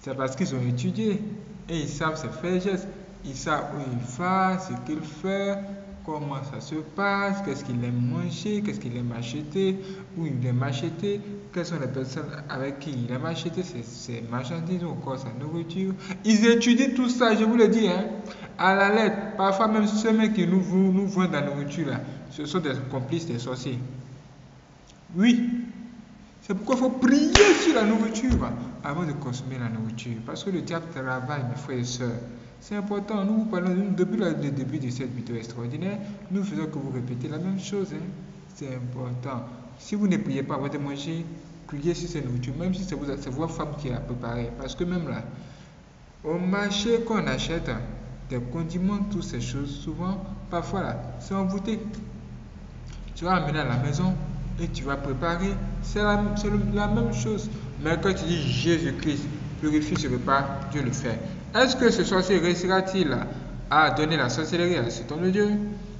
C'est parce qu'ils ont étudié et ils savent se faire gestes. Ils savent où il va, ce qu'il fait, comment ça se passe, qu'est-ce qu'il aime manger, qu'est-ce qu'il aime acheter, où il aime acheter, quelles sont les personnes avec qui il aime acheter ses, ses marchandises ou encore sa nourriture. Ils étudient tout ça, je vous le dis, hein, à la lettre. Parfois même ceux mêmes qui nous vendent la nourriture, là, ce sont des complices des sorciers. Oui, c'est pourquoi il faut prier sur la nourriture avant de consommer la nourriture. Parce que le diable travaille, mes frères et sœurs. C'est important. Nous vous parlons nous, depuis le début de cette vidéo extraordinaire. Nous faisons que vous répétez la même chose. hein. C'est important. Si vous ne priez pas avant de manger, priez sur cette nourriture, même si c'est votre femme qui l'a préparée. Parce que même là, au marché qu'on achète des condiments, toutes ces choses, souvent, parfois là, c'est envoûté. Tu vas amener à la maison et tu vas préparer. C'est la, même chose. Mais quand tu dis Jésus-Christ purifie ce repas, Dieu le fait. Est-ce que ce sorcier réussira-t-il à donner la sorcellerie à cet homme de Dieu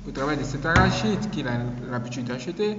au travers de cet arachide qu'il a l'habitude d'acheter?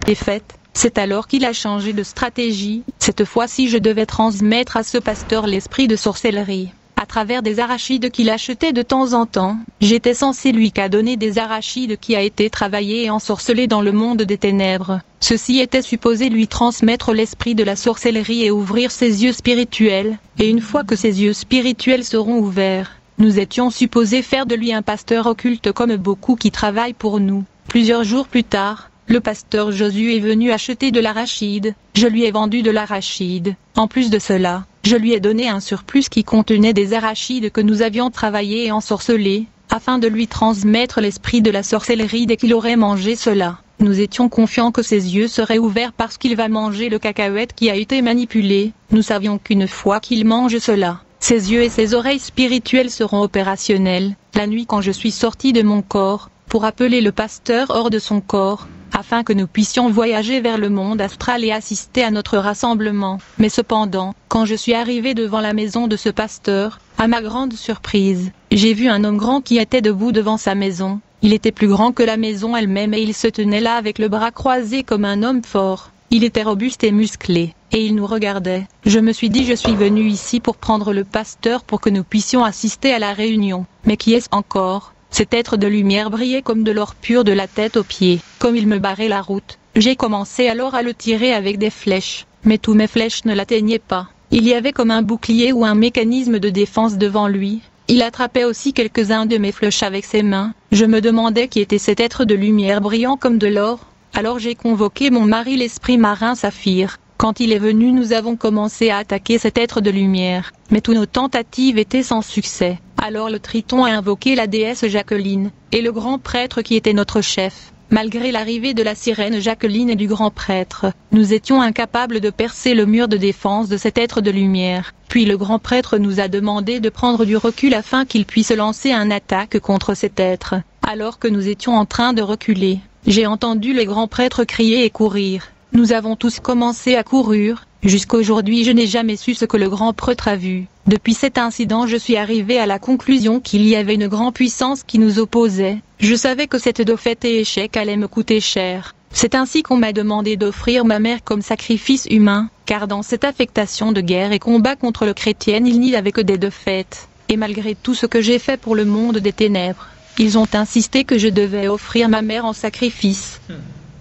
Plus ça. C'est alors qu'il a changé de stratégie. Cette fois-ci, je devais transmettre à ce pasteur l'esprit de sorcellerie. À travers des arachides qu'il achetait de temps en temps, j'étais censé lui donner des arachides qui a été travaillé et ensorcelé dans le monde des ténèbres. Ceci était supposé lui transmettre l'esprit de la sorcellerie et ouvrir ses yeux spirituels, et une fois que ses yeux spirituels seront ouverts, nous étions supposés faire de lui un pasteur occulte comme beaucoup qui travaillent pour nous. Plusieurs jours plus tard, le pasteur Josué est venu acheter de l'arachide, je lui ai vendu de l'arachide. En plus de cela, je lui ai donné un surplus qui contenait des arachides que nous avions travaillés et ensorcelés, afin de lui transmettre l'esprit de la sorcellerie dès qu'il aurait mangé cela. Nous étions confiants que ses yeux seraient ouverts parce qu'il va manger le cacahuète qui a été manipulé. Nous savions qu'une fois qu'il mange cela, ses yeux et ses oreilles spirituelles seront opérationnels. La nuit quand je suis sorti de mon corps, pour appeler le pasteur hors de son corps, afin que nous puissions voyager vers le monde astral et assister à notre rassemblement. Mais cependant, quand je suis arrivé devant la maison de ce pasteur, à ma grande surprise, j'ai vu un homme grand qui était debout devant sa maison. Il était plus grand que la maison elle-même et il se tenait là avec le bras croisé comme un homme fort. Il était robuste et musclé, et il nous regardait. Je me suis dit je suis venu ici pour prendre le pasteur pour que nous puissions assister à la réunion. Mais qui est-ce encore? Cet être de lumière brillait comme de l'or pur de la tête aux pieds. Comme il me barrait la route, j'ai commencé alors à le tirer avec des flèches. Mais tous mes flèches ne l'atteignaient pas. Il y avait comme un bouclier ou un mécanisme de défense devant lui. Il attrapait aussi quelques-uns de mes flèches avec ses mains. Je me demandais qui était cet être de lumière brillant comme de l'or. Alors j'ai convoqué mon mari l'esprit marin Saphir. Quand il est venu nous avons commencé à attaquer cet être de lumière. Mais toutes nos tentatives étaient sans succès. Alors le triton a invoqué la déesse Jacqueline, et le grand prêtre qui était notre chef. Malgré l'arrivée de la sirène Jacqueline et du grand prêtre, nous étions incapables de percer le mur de défense de cet être de lumière. Puis le grand prêtre nous a demandé de prendre du recul afin qu'il puisse lancer un attaque contre cet être. Alors que nous étions en train de reculer, j'ai entendu les grands prêtres crier et courir. Nous avons tous commencé à courir. Jusqu'aujourd'hui je n'ai jamais su ce que le grand prêtre a vu. Depuis cet incident je suis arrivé à la conclusion qu'il y avait une grande puissance qui nous opposait. Je savais que cette défaite et échec allait me coûter cher. C'est ainsi qu'on m'a demandé d'offrir ma mère comme sacrifice humain, car dans cette affectation de guerre et combat contre le chrétien il n'y avait que des défaites. Et malgré tout ce que j'ai fait pour le monde des ténèbres, ils ont insisté que je devais offrir ma mère en sacrifice.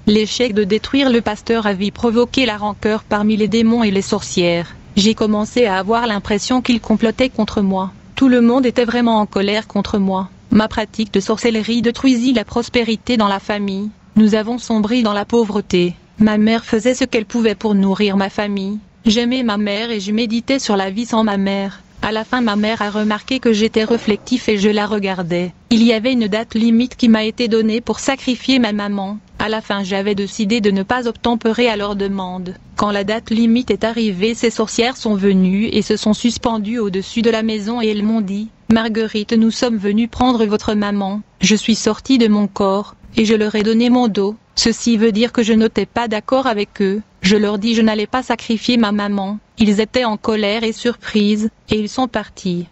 L'échec de détruire le pasteur avait provoqué la rancœur parmi les démons et les sorcières. J'ai commencé à avoir l'impression qu'ils complotaient contre moi. Tout le monde était vraiment en colère contre moi. Ma pratique de sorcellerie détruisit la prospérité dans la famille. Nous avons sombré dans la pauvreté. Ma mère faisait ce qu'elle pouvait pour nourrir ma famille. J'aimais ma mère et je méditais sur la vie sans ma mère. À la fin ma mère a remarqué que j'étais réflectif et je la regardais. Il y avait une date limite qui m'a été donnée pour sacrifier ma maman. À la fin j'avais décidé de ne pas obtempérer à leur demande. Quand la date limite est arrivée ces sorcières sont venues et se sont suspendues au-dessus de la maison et elles m'ont dit, Marguerite nous sommes venus prendre votre maman. Je suis sortie de mon corps, et je leur ai donné mon dos. Ceci veut dire que je n'étais pas d'accord avec eux. Je leur dis je n'allais pas sacrifier ma maman. Ils étaient en colère et surprise, et ils sont partis.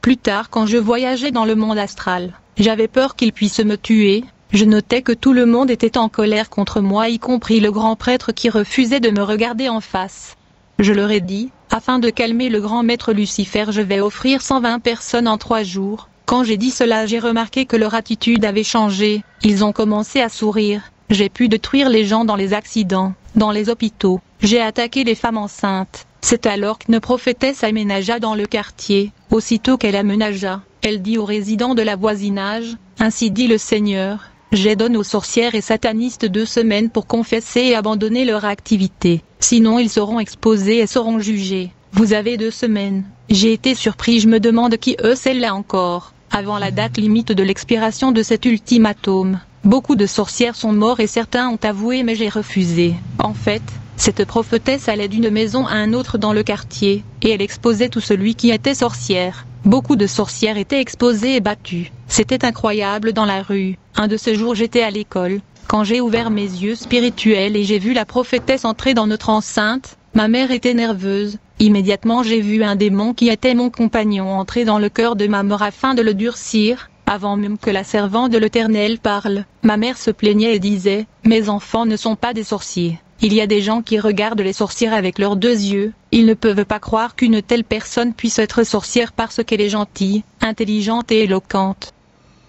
Plus tard quand je voyageais dans le monde astral, j'avais peur qu'ils puissent me tuer. Je notais que tout le monde était en colère contre moi y compris le grand prêtre qui refusait de me regarder en face. Je leur ai dit, afin de calmer le grand maître Lucifer je vais offrir 120 personnes en trois jours. Quand j'ai dit cela j'ai remarqué que leur attitude avait changé, ils ont commencé à sourire. J'ai pu détruire les gens dans les accidents, dans les hôpitaux, j'ai attaqué les femmes enceintes. C'est alors qu'une prophétesse aménagea dans le quartier, aussitôt qu'elle aménagea, elle dit aux résidents de la voisinage, ainsi dit le Seigneur, j'ai donné aux sorcières et satanistes deux semaines pour confesser et abandonner leur activité, sinon ils seront exposés et seront jugés. Vous avez deux semaines. J'ai été surpris, je me demande qui eux celle-là encore, avant la date limite de l'expiration de cet ultimatum. Beaucoup de sorcières sont morts et certains ont avoué mais j'ai refusé. En fait, cette prophétesse allait d'une maison à un autre dans le quartier, et elle exposait tout celui qui était sorcière. Beaucoup de sorcières étaient exposées et battues. C'était incroyable dans la rue. Un de ces jours j'étais à l'école, quand j'ai ouvert mes yeux spirituels et j'ai vu la prophétesse entrer dans notre enceinte, ma mère était nerveuse. Immédiatement j'ai vu un démon qui était mon compagnon entrer dans le cœur de ma mort afin de le durcir, avant même que la servante de l'Éternel parle. Ma mère se plaignait et disait, Mes enfants ne sont pas des sorciers. Il y a des gens qui regardent les sorcières avec leurs deux yeux, ils ne peuvent pas croire qu'une telle personne puisse être sorcière parce qu'elle est gentille, intelligente et éloquente.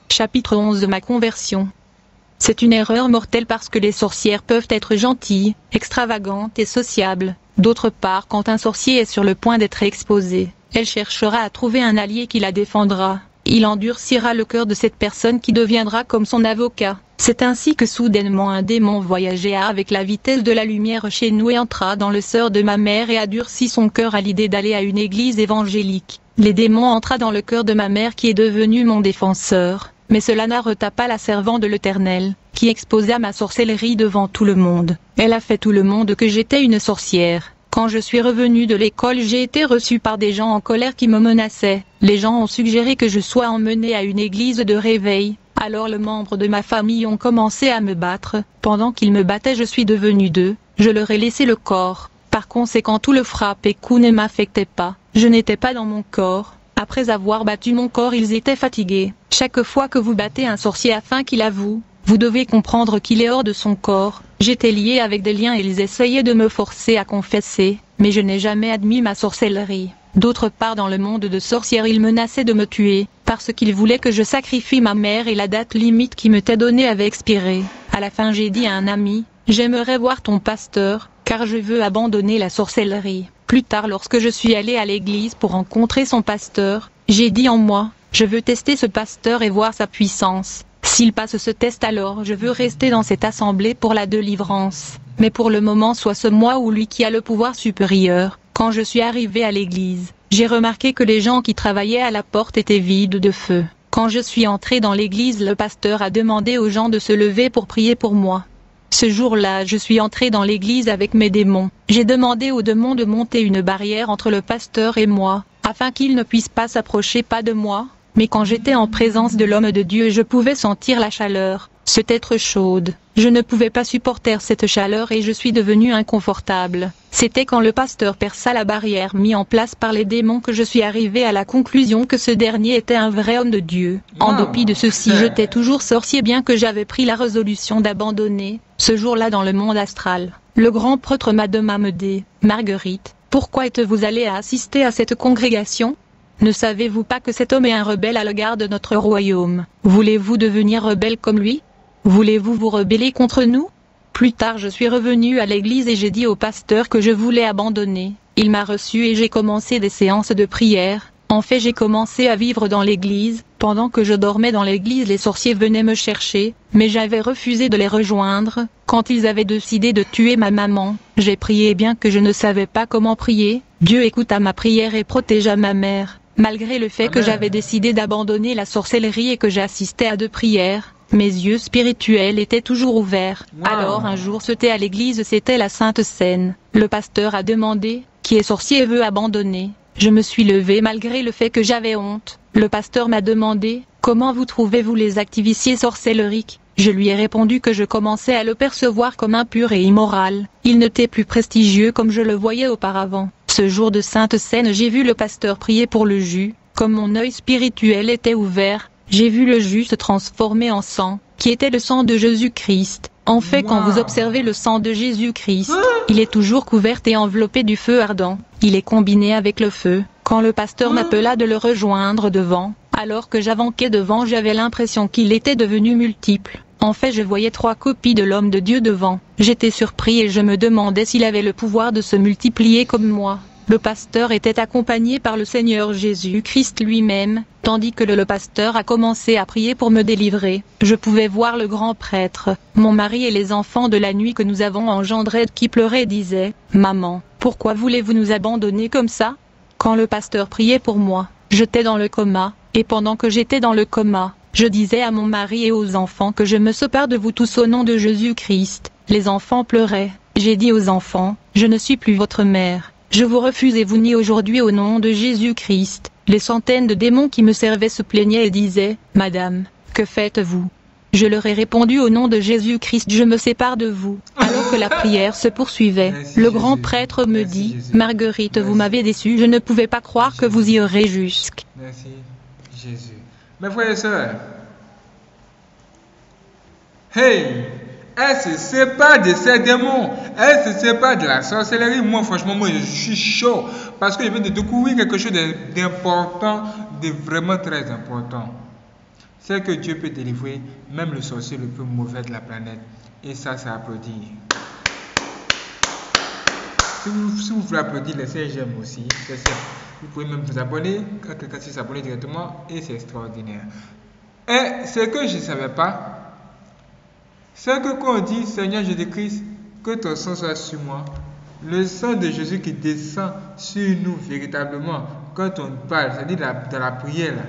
Chapitre 11 de ma conversion. C'est une erreur mortelle parce que les sorcières peuvent être gentilles, extravagantes et sociables. D'autre part, quand un sorcier est sur le point d'être exposé, elle cherchera à trouver un allié qui la défendra. Il endurcira le cœur de cette personne qui deviendra comme son avocat. C'est ainsi que soudainement un démon voyageait avec la vitesse de la lumière chez nous et entra dans le sœur de ma mère et a son cœur à l'idée d'aller à une église évangélique. Les démons entra dans le cœur de ma mère qui est devenue mon défenseur. Mais cela n'arrêta pas la servante de l'Éternel, qui exposa ma sorcellerie devant tout le monde. Elle a fait tout le monde que j'étais une sorcière. Quand je suis revenu de l'école j'ai été reçu par des gens en colère qui me menaçaient. Les gens ont suggéré que je sois emmené à une église de réveil, alors les membres de ma famille ont commencé à me battre. Pendant qu'ils me battaient je suis devenu d'eux. Je leur ai laissé le corps. Par conséquent tout le frappe et coup ne m'affectait pas. Je n'étais pas dans mon corps. Après avoir battu mon corps ils étaient fatigués. Chaque fois que vous battez un sorcier afin qu'il avoue, vous devez comprendre qu'il est hors de son corps. J'étais lié avec des liens et ils essayaient de me forcer à confesser, mais je n'ai jamais admis ma sorcellerie. D'autre part dans le monde de sorcières ils menaçaient de me tuer, parce qu'ils voulaient que je sacrifie ma mère et la date limite qui m'était donnée avait expiré. À la fin j'ai dit à un ami, j'aimerais voir ton pasteur, car je veux abandonner la sorcellerie. Plus tard lorsque je suis allé à l'église pour rencontrer son pasteur, j'ai dit en moi, je veux tester ce pasteur et voir sa puissance. S'il passe ce test alors je veux rester dans cette assemblée pour la délivrance. Mais pour le moment soit ce moi ou lui qui a le pouvoir supérieur. Quand je suis arrivé à l'église, j'ai remarqué que les gens qui travaillaient à la porte étaient vides de feu. Quand je suis entré dans l'église, le pasteur a demandé aux gens de se lever pour prier pour moi. Ce jour-là, je suis entré dans l'église avec mes démons. J'ai demandé aux démons de monter une barrière entre le pasteur et moi, afin qu'ils ne puissent pas s'approcher pas de moi. Mais quand j'étais en présence de l'homme de Dieu, je pouvais sentir la chaleur, cette être chaude. Je ne pouvais pas supporter cette chaleur et je suis devenu inconfortable. C'était quand le pasteur perça la barrière mis en place par les démons que je suis arrivé à la conclusion que ce dernier était un vrai homme de Dieu. En dépit de ceci, j'étais toujours sorcier bien que j'avais pris la résolution d'abandonner, ce jour-là dans le monde astral. Le grand prêtre m'a demandé, Marguerite, pourquoi êtes-vous allée assister à cette congrégation? Ne savez-vous pas que cet homme est un rebelle à l'égard de notre royaume? Voulez-vous devenir rebelle comme lui? Voulez-vous vous rebeller contre nous? Plus tard je suis revenu à l'église et j'ai dit au pasteur que je voulais abandonner. Il m'a reçu et j'ai commencé des séances de prière. En fait j'ai commencé à vivre dans l'église. Pendant que je dormais dans l'église les sorciers venaient me chercher, mais j'avais refusé de les rejoindre. Quand ils avaient décidé de tuer ma maman, j'ai prié bien que je ne savais pas comment prier. Dieu écouta ma prière et protégea ma mère. Malgré le fait que j'avais décidé d'abandonner la sorcellerie et que j'assistais à deux prières, mes yeux spirituels étaient toujours ouverts. Wow. Alors un jour c'était à l'église, c'était la Sainte Seine. Le pasteur a demandé, qui est sorcier et veut abandonner? Je me suis levée malgré le fait que j'avais honte. Le pasteur m'a demandé, comment vous trouvez-vous les activiciers sorcelleriques? Je lui ai répondu que je commençais à le percevoir comme impur et immoral. Il n'était plus prestigieux comme je le voyais auparavant. Ce jour de Sainte Seine j'ai vu le pasteur prier pour le jus. Comme mon œil spirituel était ouvert, j'ai vu le jus se transformer en sang, qui était le sang de Jésus-Christ. En fait, quand vous observez le sang de Jésus-Christ, il est toujours couvert et enveloppé du feu ardent. Il est combiné avec le feu. Quand le pasteur Hmm. m'appela de le rejoindre devant, alors que j'avanquais devant, j'avais l'impression qu'il était devenu multiple. En fait, je voyais trois copies de l'homme de Dieu devant. J'étais surpris et je me demandais s'il avait le pouvoir de se multiplier comme moi. Le pasteur était accompagné par le Seigneur Jésus-Christ lui-même, tandis que le, pasteur a commencé à prier pour me délivrer. Je pouvais voir le grand prêtre, mon mari et les enfants de la nuit que nous avons engendrés qui pleuraient et disaient, Maman, pourquoi voulez-vous nous abandonner comme ça? Quand le pasteur priait pour moi, j'étais dans le coma, et pendant que j'étais dans le coma, je disais à mon mari et aux enfants que je me sépare de vous tous au nom de Jésus-Christ. Les enfants pleuraient. J'ai dit aux enfants, je ne suis plus votre mère. Je vous refuse et vous nie aujourd'hui au nom de Jésus-Christ. Les centaines de démons qui me servaient se plaignaient et disaient, Madame, que faites-vous? Je leur ai répondu au nom de Jésus-Christ, je me sépare de vous. Alors que la prière se poursuivait, Merci, le grand Jésus. prêtre me Merci, dit, Jésus. Marguerite, vous m'avez déçu, je ne pouvais pas croire que vous y aurez jusque. Merci, Jésus. Mes frères et sœurs, hey, elle se sépare de ces démons? Elle se sépare de la sorcellerie? Moi, franchement, moi, je suis chaud. Parce que je viens de découvrir quelque chose d'important, de vraiment très important. C'est que Dieu peut délivrer même le sorcier le plus mauvais de la planète. Et ça, c'est applaudir. Si vous, si vous voulez applaudir, laissez j'aime aussi. C'est ça. Vous pouvez même vous abonner. Quand quelqu'un s'est abonné directement, et c'est extraordinaire. Et ce que je ne savais pas, c'est que quand on dit Seigneur Jésus-Christ, que ton sang soit sur moi, le sang de Jésus qui descend sur nous véritablement, quand on parle, c'est-à-dire dans la, prière, là,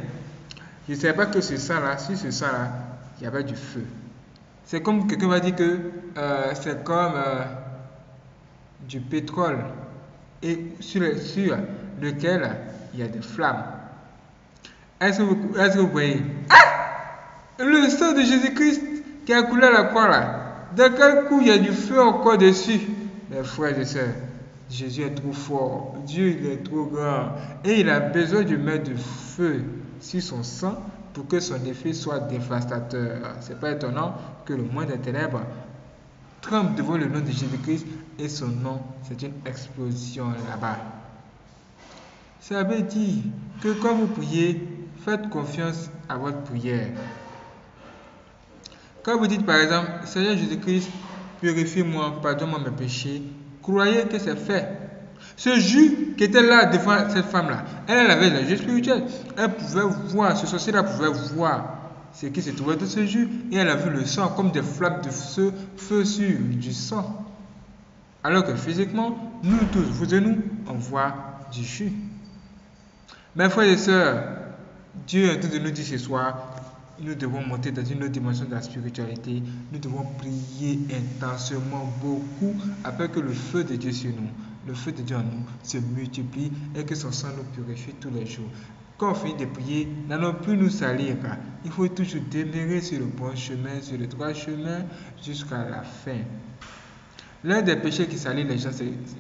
je ne savais pas que ce sang-là, sur ce sang-là, il y avait du feu. C'est comme quelqu'un va dire que euh, c'est comme euh, du pétrole et sur, sur lequel? Il y a des flammes. Est-ce que, vous- est-ce que vous voyez? Ah Le sang de Jésus-Christ qui a coulé à la croix là. D'un quel coup il y a du feu encore dessus? Mes frères et sœurs, Jésus est trop fort. Dieu il est trop grand. Et il a besoin de mettre du feu sur son sang pour que son effet soit dévastateur. C'est pas étonnant que le moins des ténèbres tremble devant le nom de Jésus-Christ et son nom, c'est une explosion là-bas. Ça veut dire que quand vous priez, faites confiance à votre prière. Quand vous dites par exemple, Seigneur Jésus-Christ, purifie-moi, pardonne-moi mes péchés, croyez que c'est fait. Ce jus qui était là devant cette femme-là, elle, avait le jus spirituel. Elle pouvait voir, ce sorcier-là pouvait voir ce qui se trouvait dans ce jus et elle a vu le sang comme des flammes de feu, feu sur du sang. Alors que physiquement, nous tous, vous et nous, on voit du jus. Mes frères et sœurs, Dieu est en train de nous dire ce soir, nous devons monter dans une autre dimension de la spiritualité. Nous devons prier intensément beaucoup afin que le feu de Dieu sur nous, le feu de Dieu en nous, se multiplie et que son sang nous purifie tous les jours. Quand on finit de prier, n'allons plus nous salir. Il faut toujours demeurer sur le bon chemin, sur le droit chemin jusqu'à la fin. L'un des péchés qui salit les gens,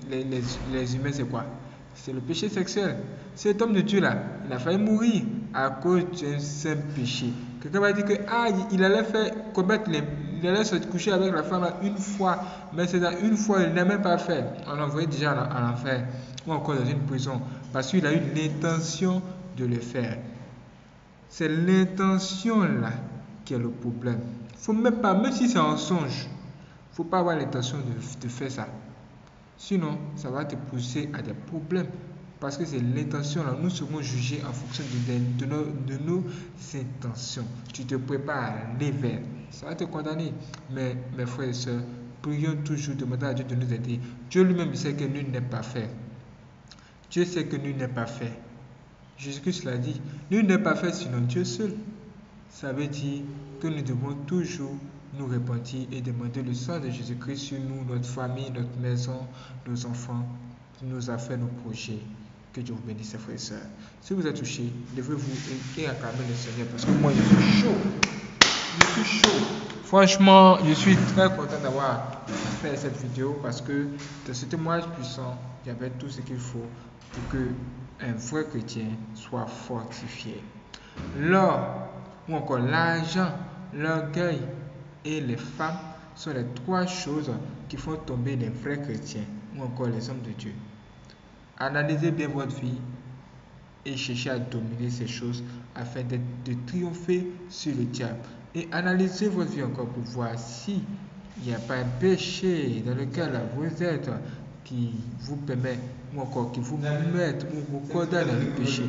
les humains, c'est quoi? C'est le péché sexuel. Cet homme de Dieu-là, il a failli mourir à cause d'un simple péché. Quelqu'un va dire que ah, il allait faire commettre les, il allait se coucher avec la femme une fois, mais c'est une fois, il n'a même pas fait. On l'envoyait déjà à l'en- à l'enfer ou encore dans une prison parce qu'il a eu l'intention de le faire. C'est l'intention là qui est le problème. Faut même pas, même si c'est un songe, faut pas avoir l'intention de faire ça. Sinon, ça va te pousser à des problèmes. Parce que c'est l'intention. Nous serons jugés en fonction de, nos, intentions. Tu te prépares à aller vers. Ça va te condamner. Mais mes frères et sœurs, prions toujours, demandons à Dieu de nous aider. Dieu lui-même sait que nul n'est pas fait. Dieu sait que nul n'est pas fait. Jésus-Christ l'a dit, nul n'est pas fait sinon Dieu seul. Ça veut dire que nous devons toujours nous repentir et demander le sang de Jésus-Christ sur nous, notre famille, notre maison, nos enfants, nos affaires, nos projets. Que Dieu vous bénisse, frères et sœurs. Si vous êtes touché, levez-vous et acclamez le Seigneur parce que moi, je suis chaud. Je suis chaud. Franchement, je suis très content d'avoir fait cette vidéo parce que dans ce témoignage puissant, il y avait tout ce qu'il faut pour que un vrai chrétien soit fortifié. L'or ou encore l'argent, l'orgueil et les femmes sont les trois choses qui font tomber les vrais chrétiens ou encore les hommes de Dieu. Analysez bien votre vie et cherchez à dominer ces choses afin de, triompher sur le diable. Et analysez votre vie encore pour voir si il n'y a pas un péché dans lequel vous êtes qui vous permet ou encore qui vous met ou vous condamne dans le péché.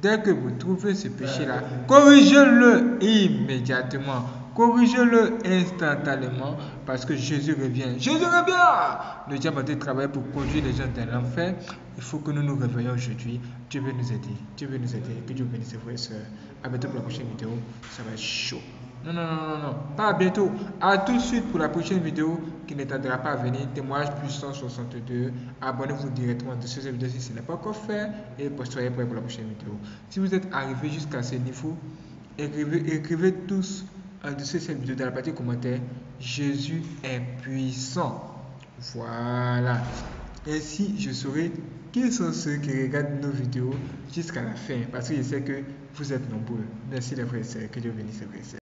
Dès que vous trouvez ce péché-là, corrigez-le immédiatement. Corrigez-le instantanément parce que Jésus revient. Jésus revient! Le diable a travailler pour conduire les gens dans l'enfer. Il faut que nous nous réveillons aujourd'hui. Dieu veut nous aider. Dieu veut nous aider. Que Dieu bénisse et sœurs. À bientôt pour la prochaine vidéo. Ça va être chaud. Non, non, non, non, non. Pas à bientôt. À tout de suite pour la prochaine vidéo qui ne pas à venir. Témoignage puissant 62. Abonnez-vous directement de cette vidéo si ce n'est pas encore fait. Et soyez prêts pour la prochaine vidéo. Si vous êtes arrivé jusqu'à ce niveau, écrivez tous en dessous de cette vidéo dans la partie commentaire. Jésus est puissant. Voilà. Ainsi, je saurai qui sont ceux qui regardent nos vidéos jusqu'à la fin. Parce que je sais que vous êtes nombreux. Merci les frères et sœurs. Que Dieu bénisse les frères et sœurs.